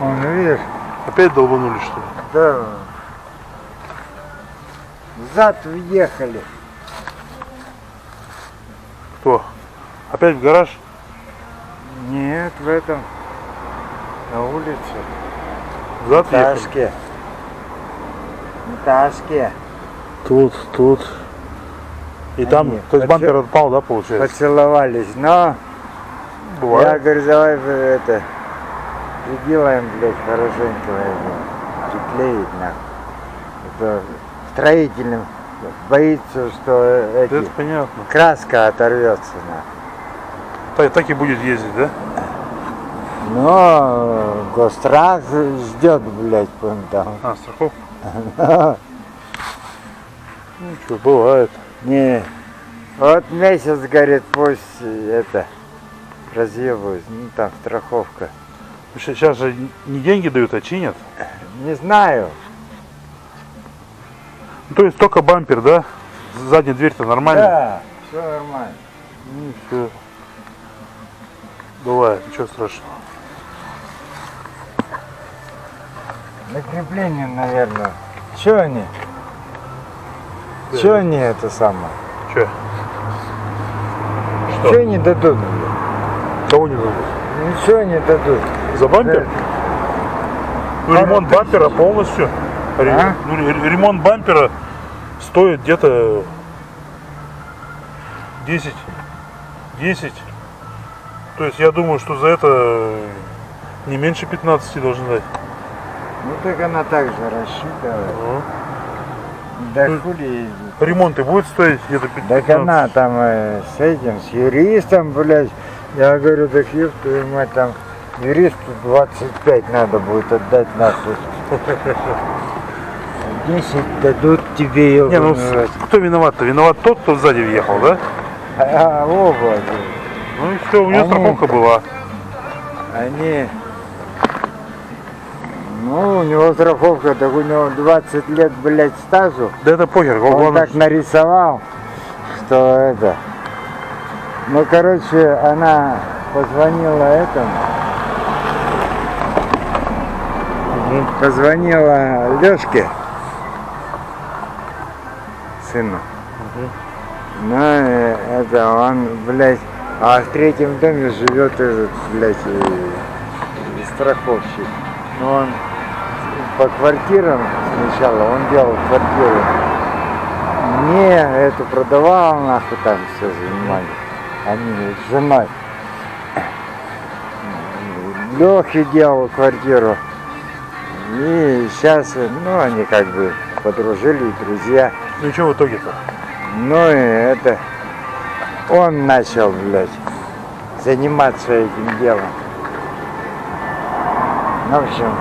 Он, видишь, Опять долбанули что ли? да. Зад въехали. Кто? Опять в гараж? Нет, в этом. На улице. Зад. На Ташке. Тут, тут. И там, Они то есть бампер отпал, да, получается? Поцеловались. Но Бывает. я говорю, давай это приделаем, блядь, хорошенько это, приклеить нахуй. Это строительным боится, что эти, Это понятно. краска оторвется нахуй. Так, так и будет ездить, да? Но гострах ждет, блядь, вон там. А, страховка? Ну что, бывает. Не, вот месяц, говорит, пусть это разъебывают, ну там страховка. Сейчас же не деньги дают, а чинят. Не знаю, Ну, то есть только бампер, да? Задняя дверь-то нормально? да, все нормально. Ну, всё. Бывает, ничего страшного. На крепление, наверное. Че они? Да. Че они это самое? Че? Что? Че они дадут? Кого не дадут? Что они дадут? За бампер? Ну, ремонт бампера полностью. А? ну, ре- ремонт бампера стоит где-то 10. 10. То есть я думаю, что за это не меньше 15 должны дать. Ну так она так же рассчитывает. Ну, Да Ну, хули. Ремонт и будет стоить где-то 15. Так она там э, с этим, с юристом, блядь. Я говорю, так ёб твою мать, там юристу 25 надо будет отдать нахуй. 10 дадут тебе Не, ну кто виноват-то? Виноват тот, кто сзади въехал, да? А, оба. Ну и все, у нее страховка была. Они... Ну, у него страховка, так у него 20 лет, блядь, стажу. Да это похер, Он главное, так нарисовал, что это... Ну, короче, она позвонила этому. Позвонила Лешке, сыну. Ну, это он, блядь, а в третьем доме живет этот, блядь, страховщик. Ну, он по квартирам сначала, он делал квартиру. Не, эту продавал, нахуй там все занимались. Они с женой. Лехе делал квартиру. И сейчас, ну, они как бы подружились, друзья. ну и что в итоге-то? Ну и это, он начал, блядь, заниматься этим делом. Ну, в общем,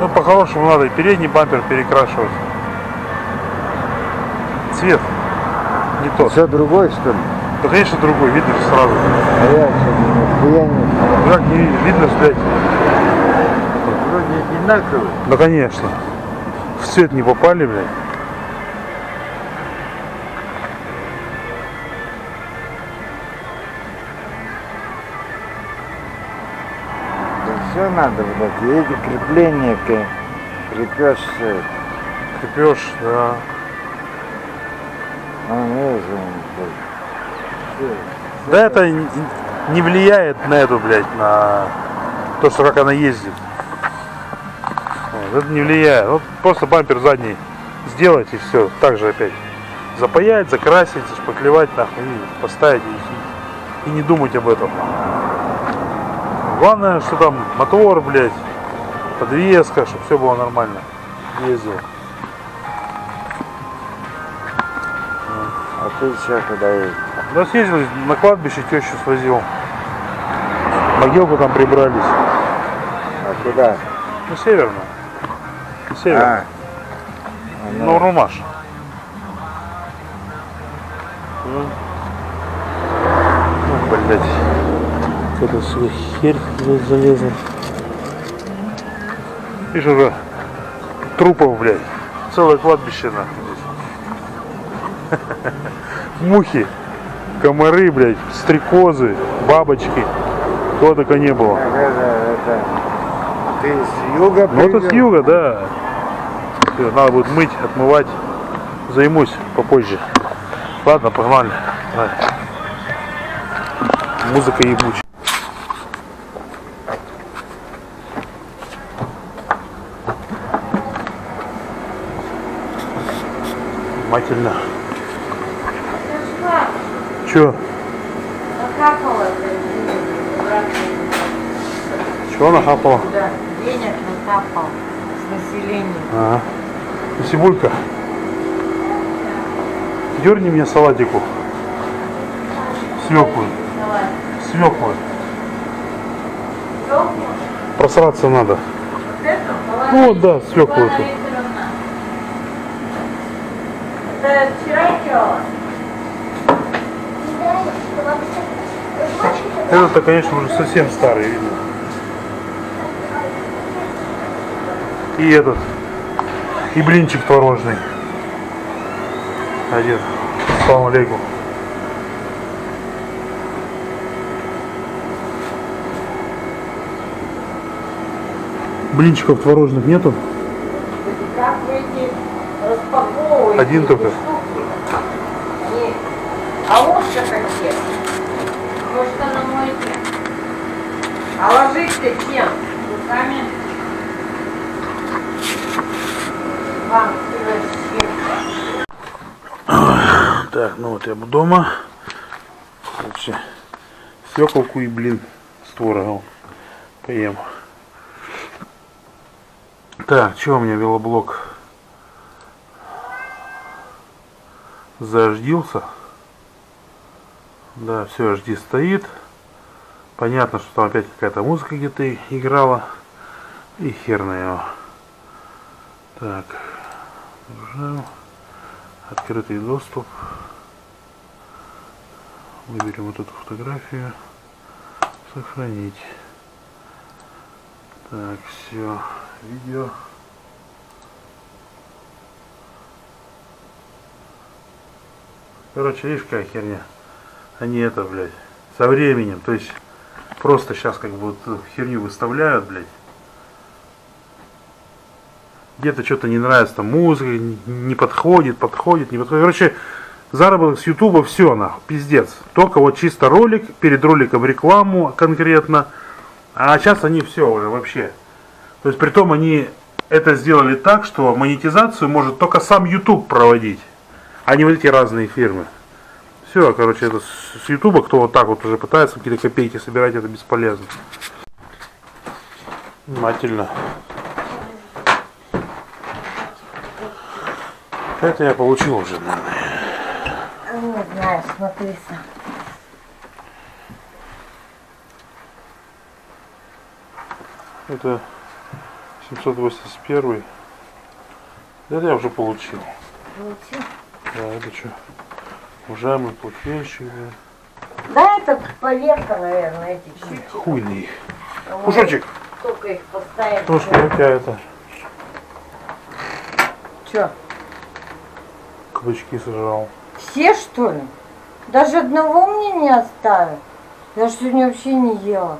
Ну, по-хорошему надо и передний бампер перекрашивать. Цвет не тот. все другой, что ли? Да, конечно, другой, видно же сразу. А я что, нихуя не... Как не видно, блядь. Вроде одинаковый. Да, конечно. В цвет не попали, блядь. Все надо, и эти крепления ты крепешь все. Крепеж, да. Он, видишь, он, блядь, Да это н- не влияет на эту, блядь, на то, что как она ездит. Вот, это не влияет. Вот просто бампер задний сделать и все. Так же опять. Запаять, закрасить, зашпаклевать нахуй поставить и, и не думать об этом. Главное, что там мотор, блядь, подвеска, чтобы все было нормально. Ездил. А ты сейчас куда едешь? Да съездил на кладбище, тещу свозил. Могилку там прибрались. А куда? На северную. На север. А, Ну, Румаш. Ну, ну, блядь. Какая-то сука херь залезла. Видишь, уже трупов, блядь. Целое кладбище, нахуй здесь. Мухи, комары, блядь, стрекозы, бабочки. Кого только не было. это, это, ты с юга Ну это с юга, да. Надо будет мыть, отмывать. Займусь попозже. Ладно, погнали. Давай. Музыка ебучая. Внимательно. Чё? Накапала Чего нахапала? Да, денег накапал с населения. Ага. Сибулька, дерни мне салатику. Свеклую. Свеклую. Просраться надо. Вот, да, свеклую тут. Это вчера делала? Это, конечно, уже совсем старый, видно. И этот. И блинчик творожный. Один. Салам алейкум. Блинчиков творожных нету? Один только. эти штуки? Они- А вот что такие. Может, она моете. А ложить-то чем? Руками? Вам вообще. Так, ну вот я дома. Короче, свеколку и блин с творогом поем. Так, что у меня велоблок? Заждился. Да, все, жди стоит. Понятно, что там опять какая-то музыка где-то играла. И хер на его. Так, загружаем. Открытый доступ. Выберем вот эту фотографию. Сохранить. Так, все. Видео. Короче, видишь, какая херня. Они это, блядь, со временем. То есть, просто сейчас как бы вот херню выставляют, блядь. Где-то что-то не нравится, там музыка не- не подходит, подходит, не подходит. Короче, заработок с Ютуба все, нахуй, пиздец. Только вот чисто ролик, перед роликом рекламу конкретно. А сейчас они все уже вообще. То есть, при том они это сделали так, что монетизацию может только сам YouTube проводить, а не вот эти разные фирмы. Все, короче, это с Ютуба, кто вот так вот уже пытается какие-то копейки собирать, это бесполезно. Внимательно. Это я получил уже, наверное. Не знаю, смотри сам. Это 781. Это я уже получил. Получил? Да, это что? Уважаемый платежщик. да. Да, это поверка, наверное, эти чуть. Хуй на их. Кушочек. Только их поставим. Тушка у тебя это. Че? Кабачки сожрал. Все, что ли? Даже одного мне не оставил. Я ж сегодня вообще не ела.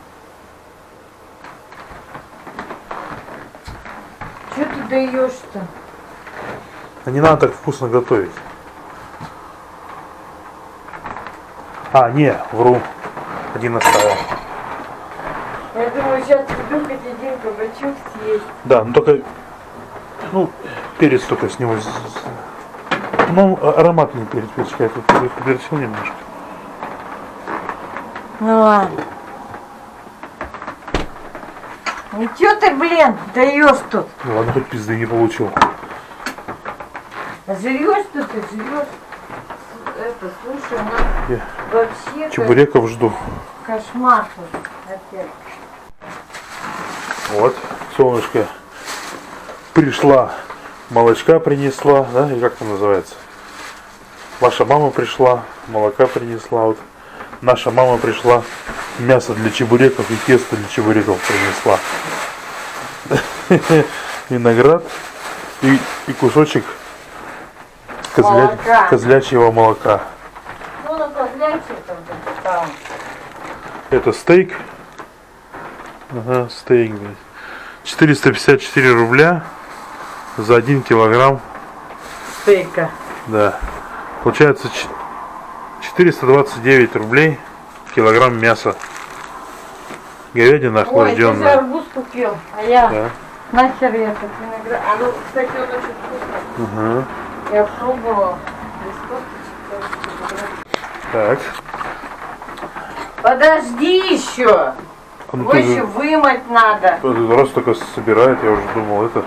Че ты даешь-то? А не надо так вкусно готовить. А, не, вру. Один оставил. Я думаю, сейчас приду хоть один кабачок съесть. Да, ну только, ну, перец только с него. Ну, а- ароматный перец, перчик, я тут перчил немножко. Ну ладно. Ну чё ты, блин, даешь тут? Ну ладно, хоть пизды не получил. Живешь тут и живешь. Это, слушай, ну Я вообще чебуреков жду. кошмар тут опять. Вот, солнышко пришла, молочка принесла, да, и как это называется? Ваша мама пришла, молока принесла, вот. Наша мама пришла, мясо для чебуреков и тесто для чебуреков принесла. Виноград и, и кусочек козля- Молока. козлячьего молока. Там. Это стейк. Ага, стейк, блядь. 454 рубля за 1 килограмм. Стейка. Да. Получается ч- 429 рублей килограмм мяса. Говядина Ой, ты же охлажденная. арбуз купил, а я Да. нахер я этот виноград. А ну, кстати, он очень вкусный. Ага. Я пробовала. Так. Подожди еще. А ну еще же- вымыть надо. Раз только собирает, я уже думал, это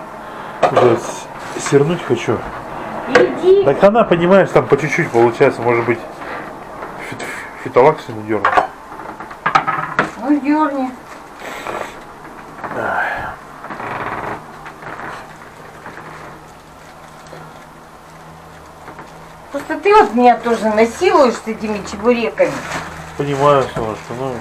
уже сернуть хочу. Иди. Так она, понимаешь, там по чуть-чуть получается, может быть, фит- фитолаксин дернуть. Ну, дерни. Просто ты вот меня тоже насилуешь с этими чебуреками. Понимаю, солнышко, ну,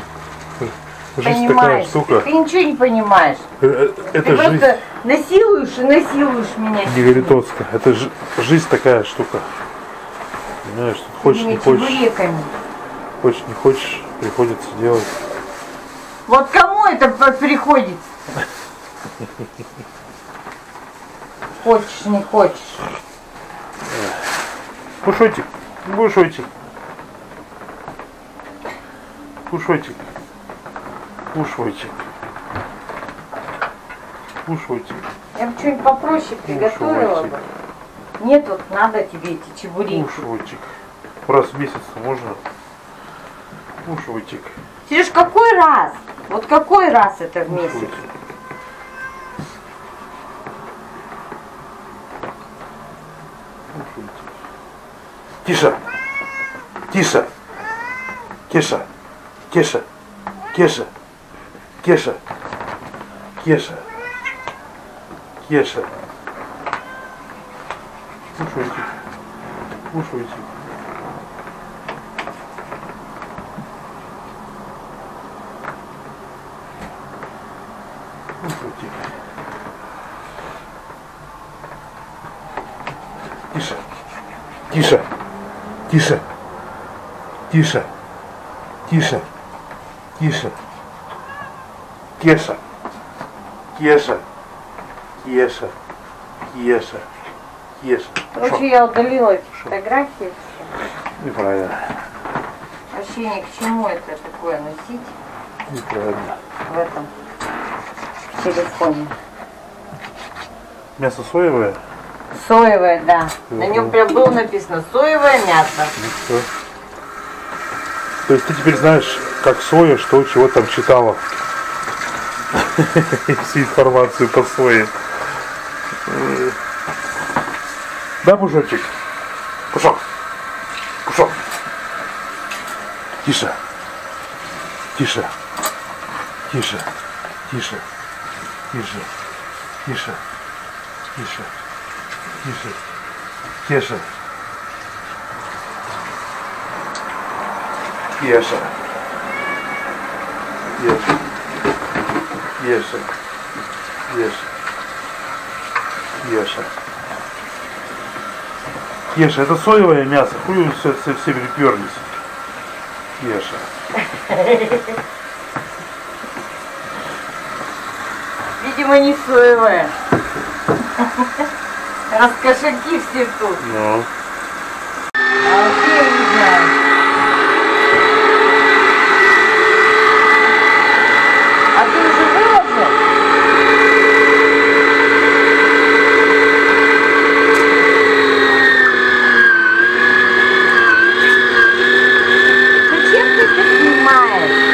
жизнь такая штука. Ты ничего не понимаешь. Э, э, ты Это жизнь просто насилуешь и насилуешь меня. негоритовская. Это ж- жизнь такая штука. Понимаешь, хочешь, не хочешь, чебуреками. хочешь, не хочешь, приходится делать. Вот кому это приходится? Хочешь, не хочешь. Пушотик, пушотик. Пушотик. Пушотик. Пушотик. Я бы что-нибудь попроще приготовила бы. Нет, вот надо тебе эти чебуреки. Пушотик. Раз в месяц можно. Пушотик. Сереж, какой раз? Вот какой раз это в месяц? Тише. Тише. Кеша. Кеша. Кеша. Кеша. Кеша. Кеша. Кушайте. Кушайте. Кушайте. Тише. Тише. Тише. Тише. Тише. Тише. Кеша. Кеша. Кеша. Кеша. Кеша. Короче, я удалила эти фотографии. Неправильно. Вообще ни к чему это такое носить Неправильно. в этом телефоне. Мясо соевое? Соевое, да. На нем прям было написано соевое мясо. Ну. То есть ты теперь знаешь, как соя, что, чего там читала. Всю информацию по сое. Да, Пушочек? Пушок. Пушок. Тише. Тише. Тише. Тише. Тише. Тише. Тише. Тише. Тише. Еша. Еша. Еша. Еша. Еша. Еша, это соевое мясо. Хуй все, все, все приперлись. Еша. Видимо, не соевое. Раз кошаки все тут. Ну вообще я не знаю. А ты уже выложил? Зачем ты это снимаешь?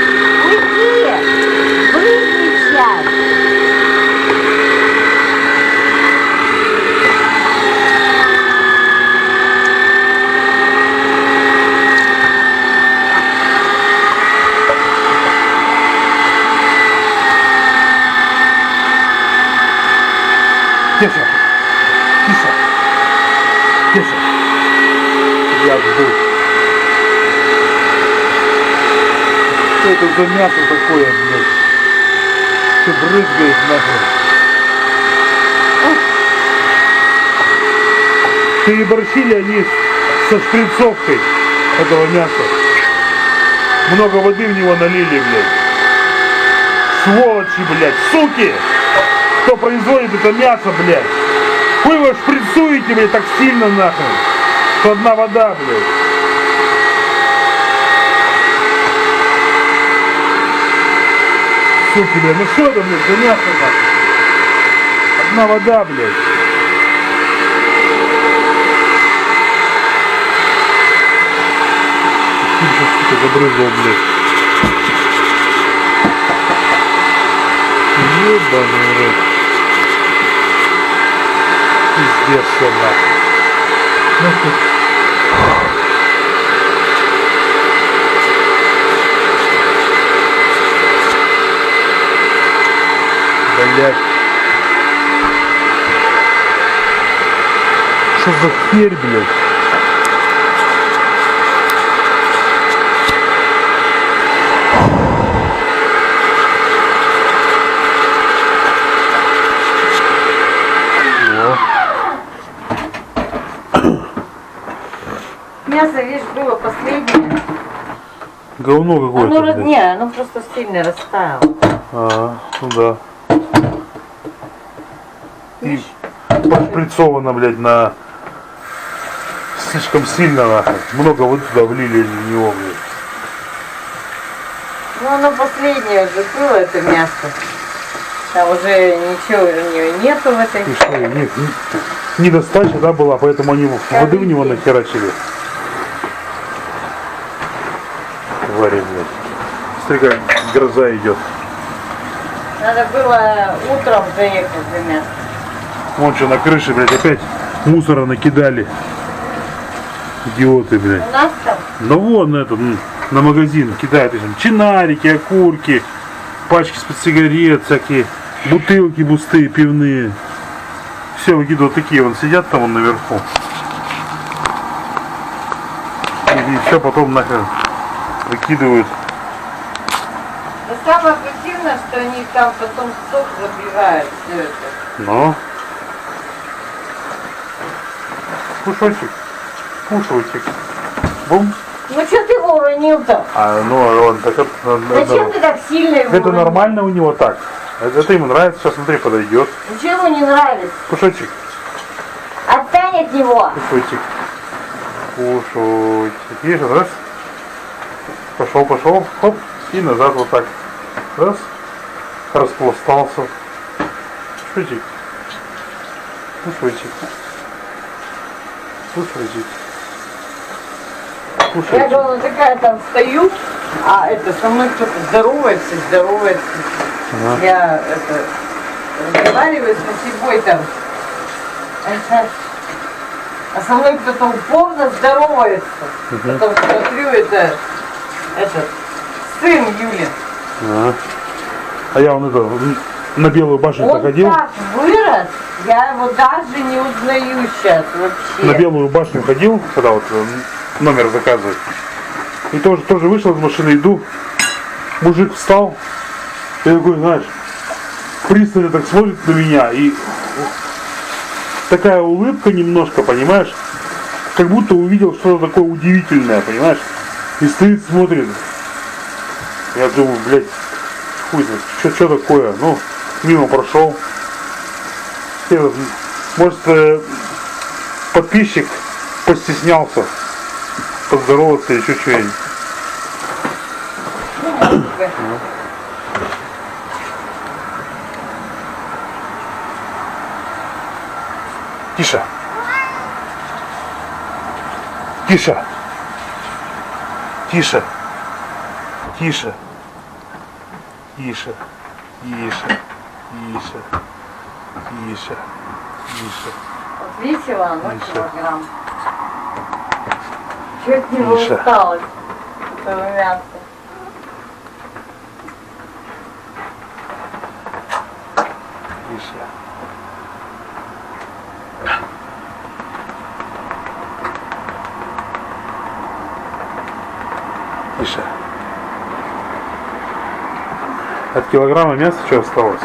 За мясо такое, блядь? Все брызгает нахуй. Переборщили они со шприцовкой этого мяса. Много воды в него налили, блядь. Сволочи, блядь, суки! Кто производит это мясо, блядь? Вы его шприцуете, блядь, так сильно нахуй, что одна вода, блядь. Суки, блядь, ну что это, блядь, за мясо? Одна вода, блядь. Сука, забрызгал, блядь. Ебаный рот. Пиздец все нахуй. Ну Блять. Что за херь, блядь? Мясо, видишь, было последнее. Говно какое-то, Оно, блядь. не, оно просто сильно растаяло. А, ну да. Пошприцовано, блядь, на... Слишком сильно, нахуй. Много воды туда влили в него, блядь. Ну, оно последнее уже было, это мясо. Там уже ничего у нее нету в этой. И что, нет, не- недостача, да, была, поэтому они воды в него нахерачили. Твари, блядь. Смотри, как гроза идет. Надо было утром заехать за мясо. Вон что, на крыше, блядь, опять мусора накидали. Идиоты, блядь. У нас там Ну вон на этот, на магазин кидают чинарики, окурки, пачки с сигарет, всякие бутылки пустые, пивные. Все выкидывают такие, вон сидят там вон наверху. И, все потом нахер выкидывают. Но самое противное, что они там потом сок забивают все это. Ну. Кушочек. Кушочек. Бум. Ну что ты его уронил-то? А, ну, он так это, Зачем ты так сильно его это уронил? нормально у него так. Это, это ему нравится, сейчас смотри, подойдет. Ничего ему не нравится. Кушочек. Отстань от него. Кусочек. Кушать. Видишь, раз. Пошел, пошел. Хоп. И назад вот так. Раз. Распластался. Кусочек. Кусочек. Кусочек. Я Кушайте. говорю, такая там стою, а это со мной кто-то здоровается, здоровается. Ага. Я это разговариваю с насибой там. А со мной кто-то упорно здоровается. Мгм. Потом смотрю, это этот сын Юлин. Ага. А я он это на белую башню Он ходил. так вырос, я его даже не узнаю сейчас вообще. на Белую башню ходил, когда вот э, номер заказывать. И тоже, тоже вышел из машины, иду, мужик встал, и такой, знаешь, пристально так смотрит на меня, и такая улыбка немножко, понимаешь, как будто увидел что-то такое удивительное, понимаешь, и стоит, смотрит. Я думаю, блядь, хуй знает, что, что такое, ну, мимо прошел. Может, э, подписчик постеснялся поздороваться еще что-нибудь. Тише. Тише. Тише. Тише. Тише. Тише. Тише. Тише. Тише. Вот весило оно килограмм. Что от него Миша. осталось? Этого мяса. Тише. Тише. От килограмма мяса что осталось?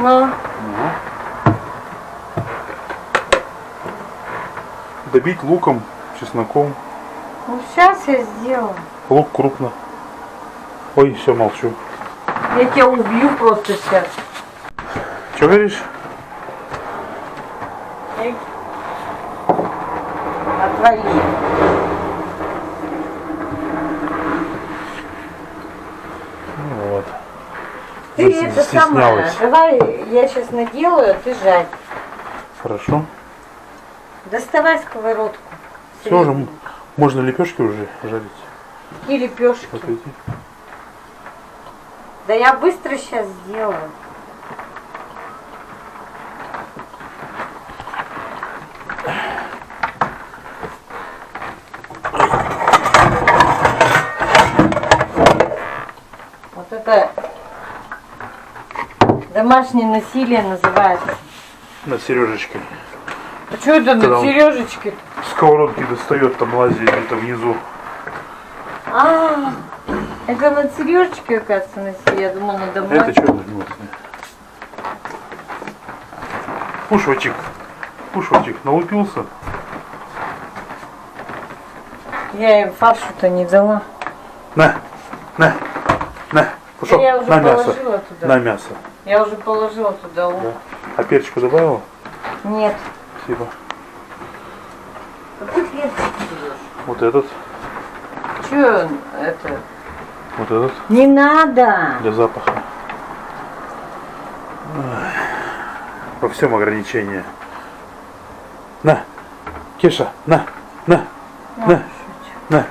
Ну, Добить луком, чесноком. ну сейчас я сделаю. Лук крупно. Ой, все, молчу. Я тебя убью просто сейчас. Что говоришь? Отвали. Ну вот. Ты это самое. Давай я сейчас наделаю, ты жарь. Хорошо. Доставай сковородку. Все уже, можно лепешки уже жарить. И лепешки. Вот эти. Да я быстро сейчас сделаю. Вот это домашнее насилие называется. Над Сережечкой. А что это Когда на он- сережечке? Сковородки достает, там лазит где-то внизу. А, это над сережечкой, оказывается, насилие. Я думала, надо мной. Это что Пушвачик. Пушвачик налупился. Я им фаршу-то не дала. На, на, на. Пошел, я уже на мясо. туда. На мясо. Я уже положила туда лук. А перчику добавила? Нет. Спасибо. Какой перчик берешь? Вот этот, Че это? вот этот. Не надо. Для запаха. Во всем ограничения. На, Кеша, на, на, на, на.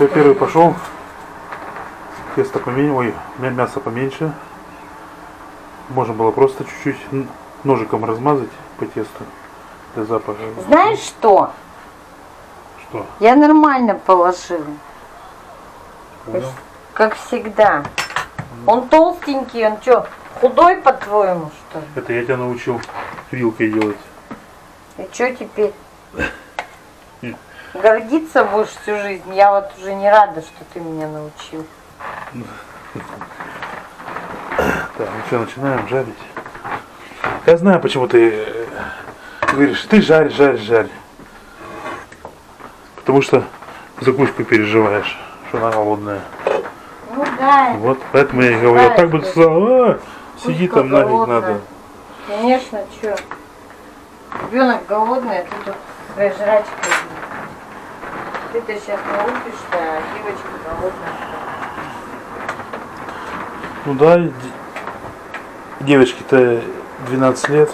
Кто первый пошел? Тесто поменьше, ой, мя- мясо поменьше. Можно было просто чуть-чуть ножиком размазать по тесту для запаха. Знаешь что? Что? Я нормально положила. Понял? Как всегда. Он толстенький, он что, худой по-твоему, что ли? Это я тебя научил вилкой делать. И что теперь? Гордиться будешь всю жизнь. Я вот уже не рада, что ты меня научил. Так, ну что, начинаем жарить. Я знаю, почему ты э, говоришь, ты жарь, жарь, жарь. Потому что за кучку переживаешь, что она голодная. Ну да. Вот, поэтому я и говорю, а так бы ты сказал, «А, сиди там нафиг надо. Конечно, что? Ребенок голодный, а ты тут своей жрачкой. Ты-то сейчас научишься, а девочка голодная. Ну да, девочке-то 12 лет.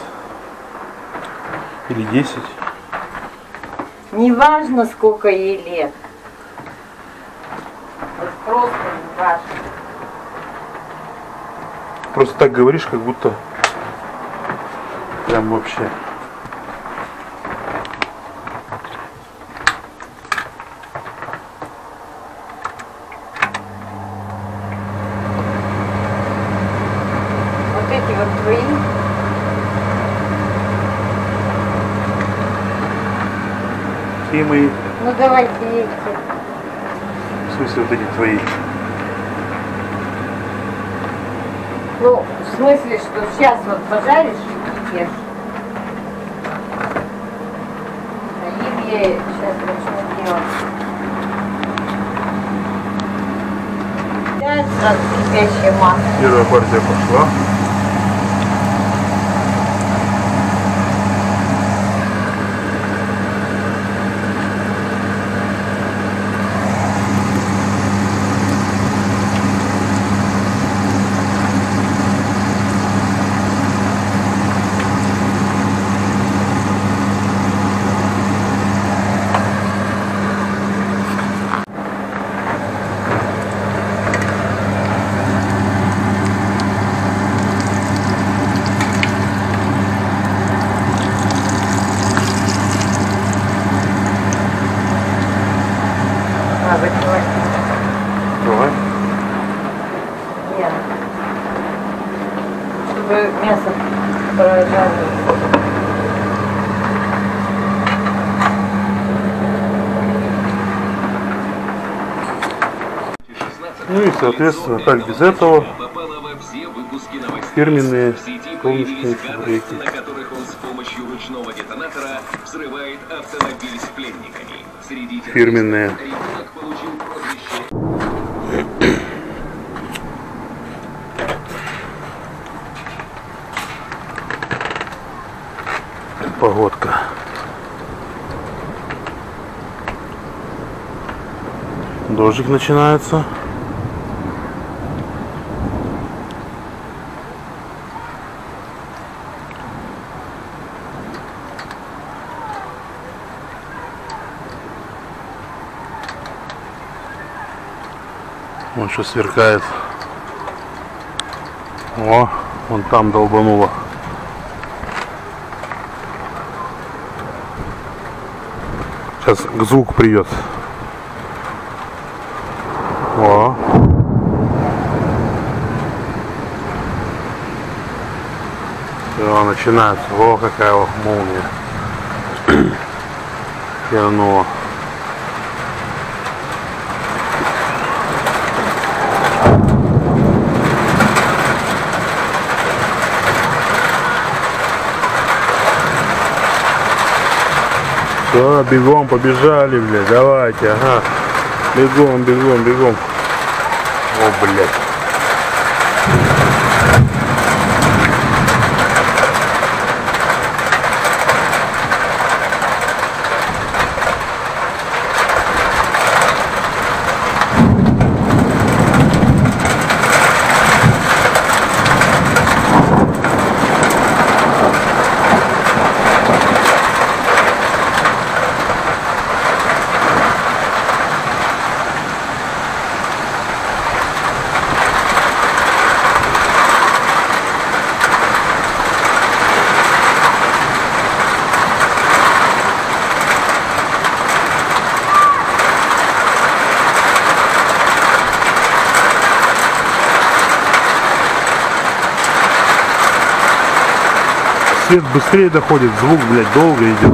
Или 10. Неважно, сколько ей лет. Вот просто не важно. Просто так говоришь, как будто прям вообще. Вот эти вот твои. Мы, Ну давай клейки. в смысле, вот эти твои. Ну, в смысле, что сейчас вот пожаришь и ешь. А им я сейчас начну делать. Да, сразу кипящее масло. Первая партия пошла. Соответственно, как без этого, фирменные солнечные чебуреки. на которых он с помощью ручного детонатора взрывает автомобиль с пленниками. Среди Фирменные. Погодка. Дождик начинается. Что сверкает. О, вон там долбануло. Сейчас звук придет. О. Все, начинается. О, какая молния. Вернула. Бегом, побежали, блядь, давайте, ага. Бегом, бегом, бегом. О, блядь. Свет быстрее доходит, звук, блядь, долго идет.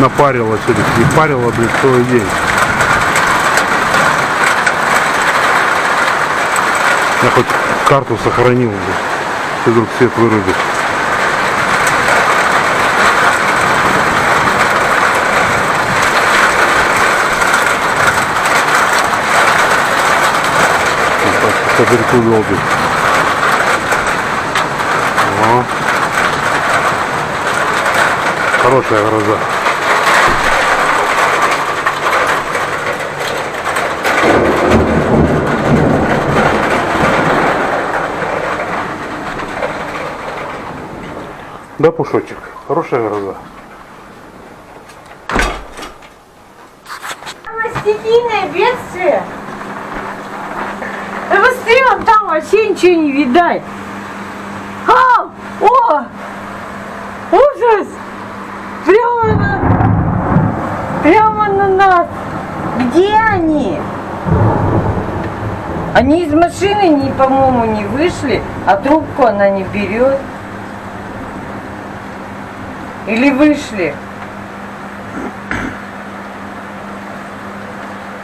Напарила сегодня, не парила, блядь, целый день. Я хоть карту сохранил, блядь, вдруг свет вырубит. по козырьку долбит. Хорошая гроза. Да, Пушочек, хорошая гроза. Стихийное бедствие. Да быстрее, вон там вообще ничего не видать. А! О! Ужас! Прямо на... Прямо на нас. Где они? Они из машины, не, по-моему, не вышли, а трубку она не берет. Или вышли?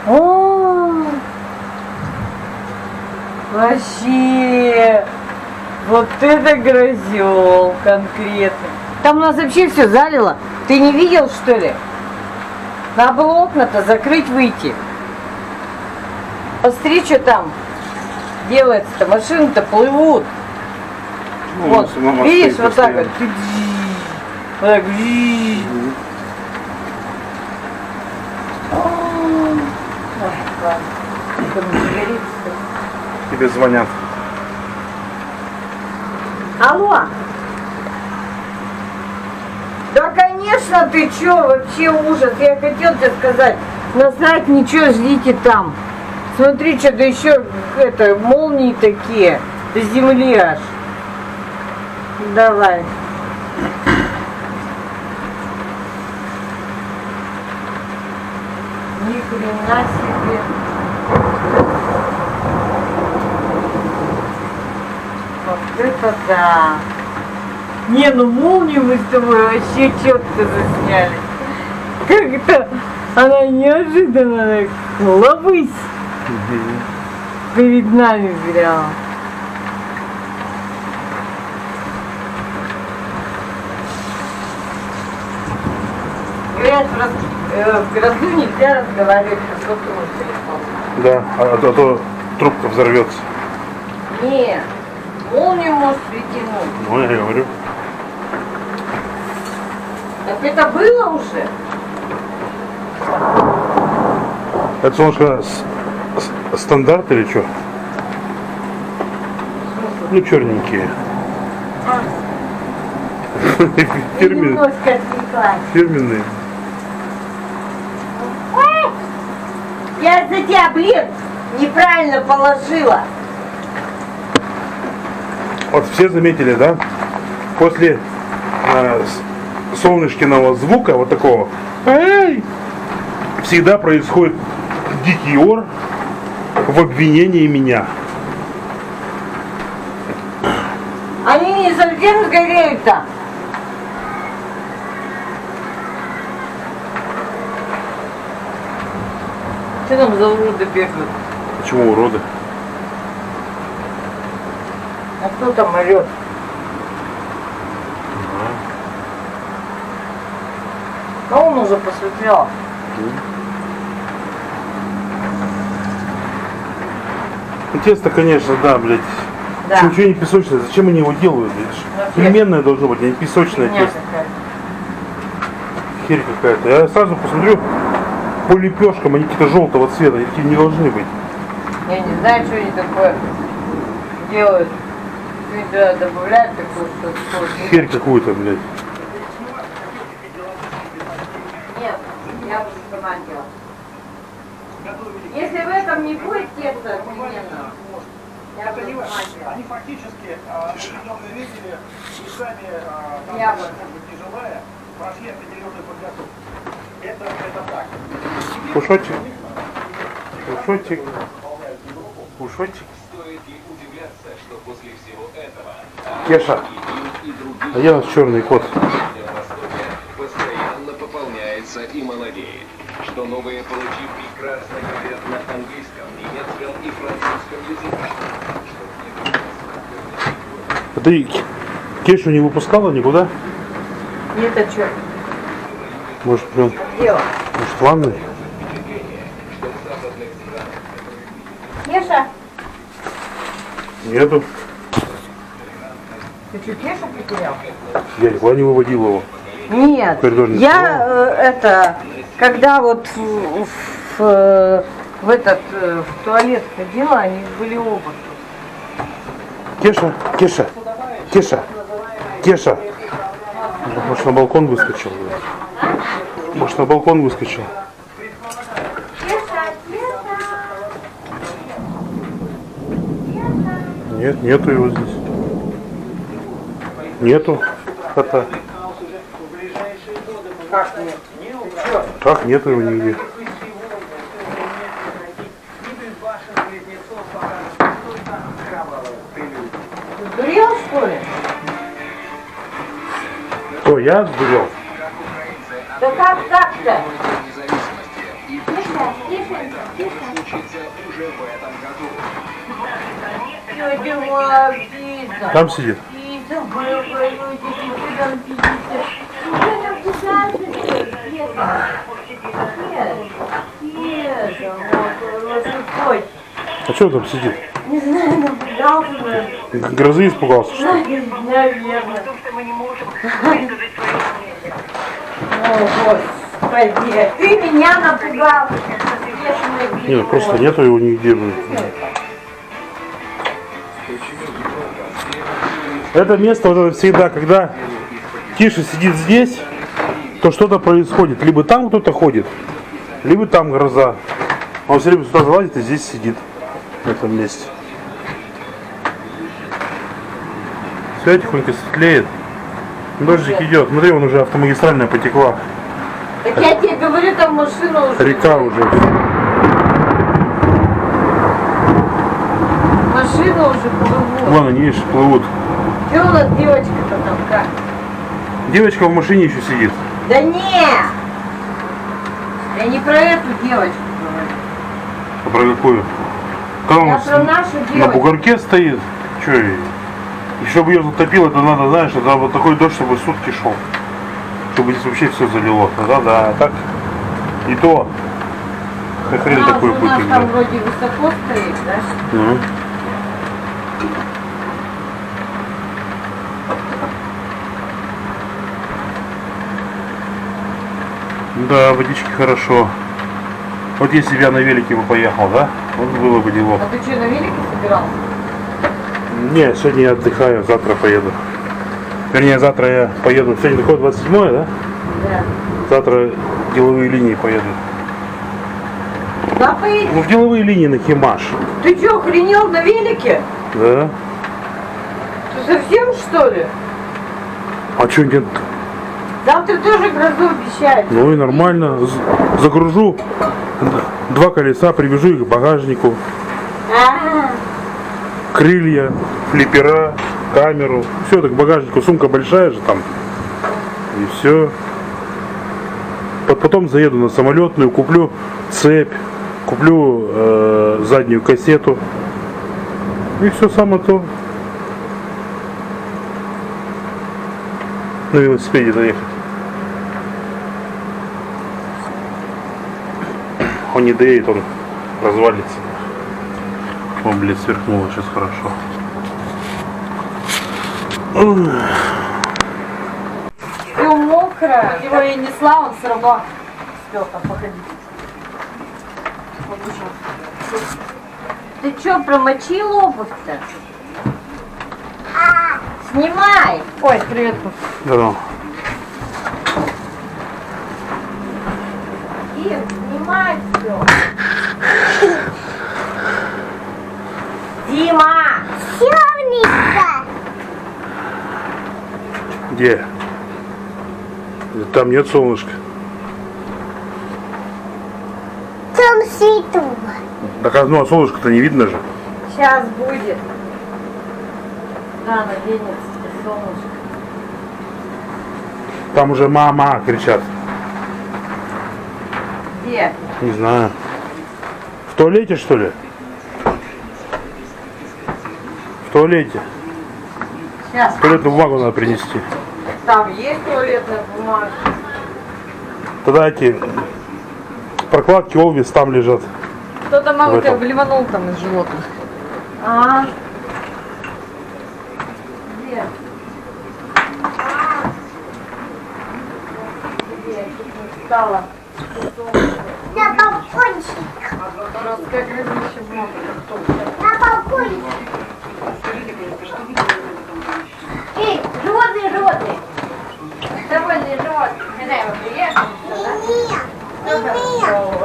О! Вообще, вот это грозел конкретно. Там у нас вообще все залило. Ты не видел, что ли? Надо было окна-то закрыть, выйти. Посмотри, что там делается-то. Машины-то плывут. Ну, вот, видишь, вот так вот. Вот так. Тебе звонят. Алло. Да, конечно, ты чё, вообще ужас. Я хотел тебе сказать, насрать ничего, ждите там. Смотри, что да еще это, молнии такие, до земли аж. Давай. Ни хрена себе. Вот это да. Не, ну молнию мы с тобой вообще четко засняли. Как-то она неожиданно так ловысь перед нами прямо. Говорят, в, раз- э, в грозу нельзя разговаривать по сотовому телефону. Да, а, то- а то трубка взорвется. Нет, молнию может притянуть. Ну, я говорю. Так это было уже? Это солнышко стандарт или что? Ну, черненькие. Отвлеклась. Фирменные. Ой! Я за тебя, блин, неправильно положила. Вот все заметили, да? После э, солнышкиного звука, вот такого, всегда происходит дикий ор в обвинении меня. Они не совсем сгорели-то. Что там за уроды бегают? Почему уроды? А кто там орет? А он уже посветлел. Ну, тесто, конечно, да, блядь. Да. Чего, чего не песочное? Зачем они его делают, блядь? Пельменное должно быть, а не песочное Фигня тесто. какая. Херь какая-то. Я сразу посмотрю по лепешкам, они какие-то желтого цвета, они такие не должны быть. Я не знаю, что они такое делают. Туда добавляют такую что Херь какую-то, блядь. Нет, я бы сама делала. Если в этом не будет теста отменно, я делала. Они фактически а, определенные видели и сами, а, там, Я бы. может быть, не желая, прошли определенную подготовку. Это, это так. Пушочек. Пушочек. Пушочек. Стоит ли удивляться, что после всего этого Кеша. А я черный кот. Постоянно пополняется и молодеет, что новые получив прекрасно говорят на английском, немецком и французском языках. А ты Кешу не выпускала никуда? Нет, а что? Может, он, Дело. может, в ванной? Кеша, Нету. ты что, Кешу потерял? Я никуда не выводил его. Нет, я э, это, когда вот в, в, в этот э, в туалет ходила, они были оба. Кеша, Кеша, Кеша, Кеша. Может, на балкон выскочил? Может, на балкон выскочил? Нет, нету его здесь. Нету кота. Как нет? Как нету его нигде? Сдурел, что ли? Кто, я сдурел? Да как так-то? Тетя моя птица. Там сидит. Птица, моя воюйте, смотри, там птица. Уже там птица, Нет, вот. А что он там сидит? Не знаю, напугался, наверное. Грозы испугался, что ли? Наверное. О, Господи, ты меня напугал. Нет, просто нету его нигде. Это место вот это всегда, когда Тиша сидит здесь, то что-то происходит. Либо там кто-то ходит, либо там гроза. Он все время сюда залазит и здесь сидит, в этом месте. Все тихонько светлеет. Дождик идет. Смотри, он уже автомагистральная потекла. Так я тебе говорю, там машина уже. Река уже. Машина уже плывут. Вон они, видишь, плывут. Че у нас девочка-то там как? Девочка в машине еще сидит. Да не! Я не про эту девочку говорю. А про какую? Там Я про нашу на девочку. бугорке стоит. Че, и чтобы ее затопило, это надо, знаешь, это вот такой дождь, чтобы сутки шел. Чтобы здесь вообще все залило. Тогда да, а так и то. Хрен такой уже у нас там вроде высоко стоит, да? Ну. Да, водички хорошо. Вот если бы я на велике бы поехал, да? Вот было бы дело. А ты что, на велике собирался? Не, сегодня я отдыхаю, завтра поеду. Вернее, завтра я поеду. Сегодня такое 27 да? Да. Завтра деловые линии поеду. Куда поедешь? Ну, в деловые линии на Химаш. Ты что, охренел на велике? Да? Ты совсем что ли? А что нет? Завтра тоже грозу обещают. Ну и нормально. Загружу два колеса, привяжу их к багажнику. А, крылья, флипера, камеру. Все так к багажнику, сумка большая же там. И все. Потом заеду на самолетную, куплю цепь, куплю э, заднюю кассету. И все самое то. На велосипеде доехать. Он не доедет, он развалится. Он, блядь, сверкнуло сейчас хорошо. все мокрое. Его я несла, он все равно успел там походить. Вот уже. Ты что, промочил обувь-то? Снимай! Ой, привет. Да, ну. Ир, снимай. Дима! Черненько. Где? Там нет солнышка. Там светло. Так а, ну, а солнышко-то не видно же. Сейчас будет. Да, наденется солнышко. Там уже мама кричат. Где? Не знаю. В туалете что ли? В туалете. Сейчас. Туалетную бумагу надо принести. Там есть туалетная бумага. Тогда эти прокладки Олвис там лежат. Кто-то этом. тебя блеванул там из животных. А? Где? Где? Чуть не встала. На балкончик. Много. На балкончик. Эй, животные, животные! Довольные животные. Хозяева приехали.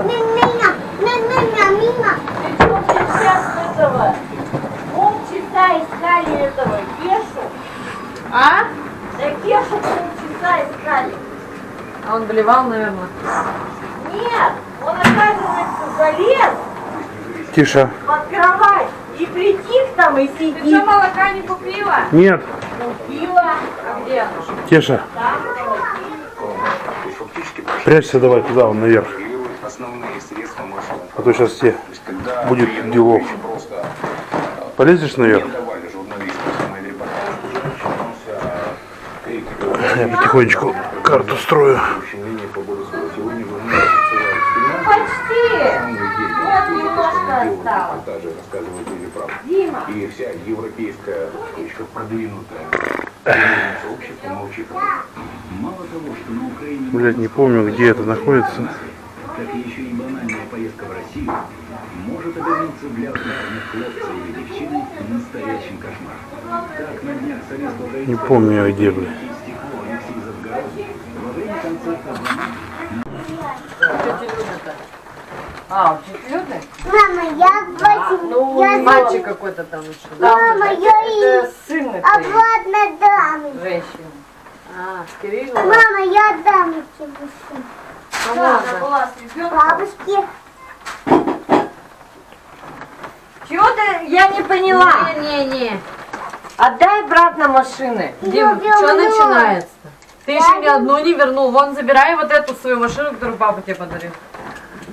Мимя. Мимя. Мимя. Ты что, ты сейчас этого полчаса искали этого Кешу? А? Да Кешу полчаса искали. А он блевал, наверное. Нет, он, оказывается, залез Тише. под кровать и притих там и сидит. Ты что, молока не купила? Нет. Купила. А где оно? Теша, прячься давай туда, вон наверх. А то сейчас Когда будет делов. Полезешь наверх? Я потихонечку карту строю. Репортажи рассказывают или правду. Дима. И вся европейская, в кавычках, продвинутая сообщество молчит. Мало того, что на Украине Блять, не помню, где это находится. так еще и банальная поездка в Россию может обернуться для опытных хлопца или девчины настоящим кошмаром. Так на днях советского Не помню где, блядь. стекло Алексей Завгородний во время концерта А, у Чеклюды? Мама, я возьму. Ну, я Мальчик какой-то там еще. Мама, я и Это сын этой обратно дам. женщины. А, с Кириллом. Мама, я дам тебе сын. Надо была с ребенком. Бабушки. Чего ты? Я не поняла. Не-не-не. Отдай обратно машины. Дим, что начинается? Ты еще ни одну не вернул. Вон, забирай вот эту свою машину, которую папа тебе подарил.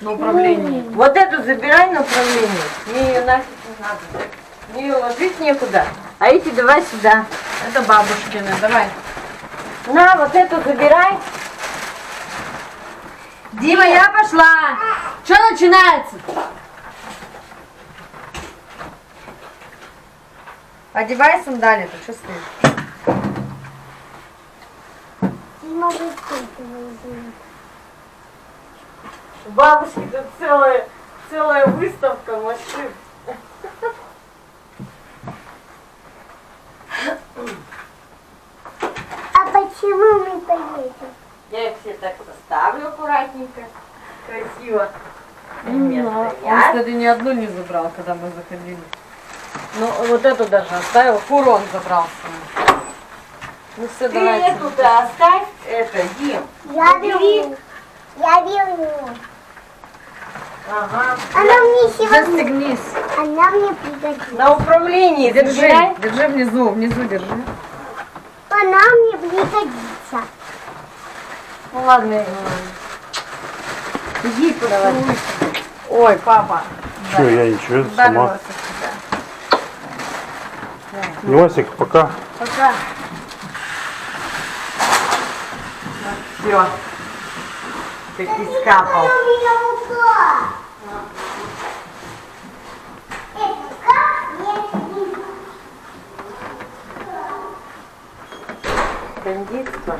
На управлении. Вот эту забирай на управление. Мне ее нафиг не надо. Мне ее ложить некуда. А эти давай сюда. Это бабушкины, давай. На, вот эту забирай. Дима, я пошла. Что начинается? Одевай сандали, ты что стоишь? Дима, выкрикивай. Бабушки тут целая, целая выставка машин. А почему мы поедем? Я их все так составлю аккуратненько, красиво. Он, кстати, ни одну не забрал, когда мы заходили. Ну, вот эту даже оставил. Фуру он забрал. свою. Ну все, Ты эту-то оставь, это, Дим. Я беру. Я беру. Ага. Она мне сегодня... Застегнись. Она мне пригодится. На управлении Держи, забирай. держи внизу, внизу держи. Она мне пригодится. Ну ладно. Иди подавай. Ой, папа. Что, я ничего, сама. Ударилась от Васик, пока. Пока. Все. Таки скапал. Бандитство.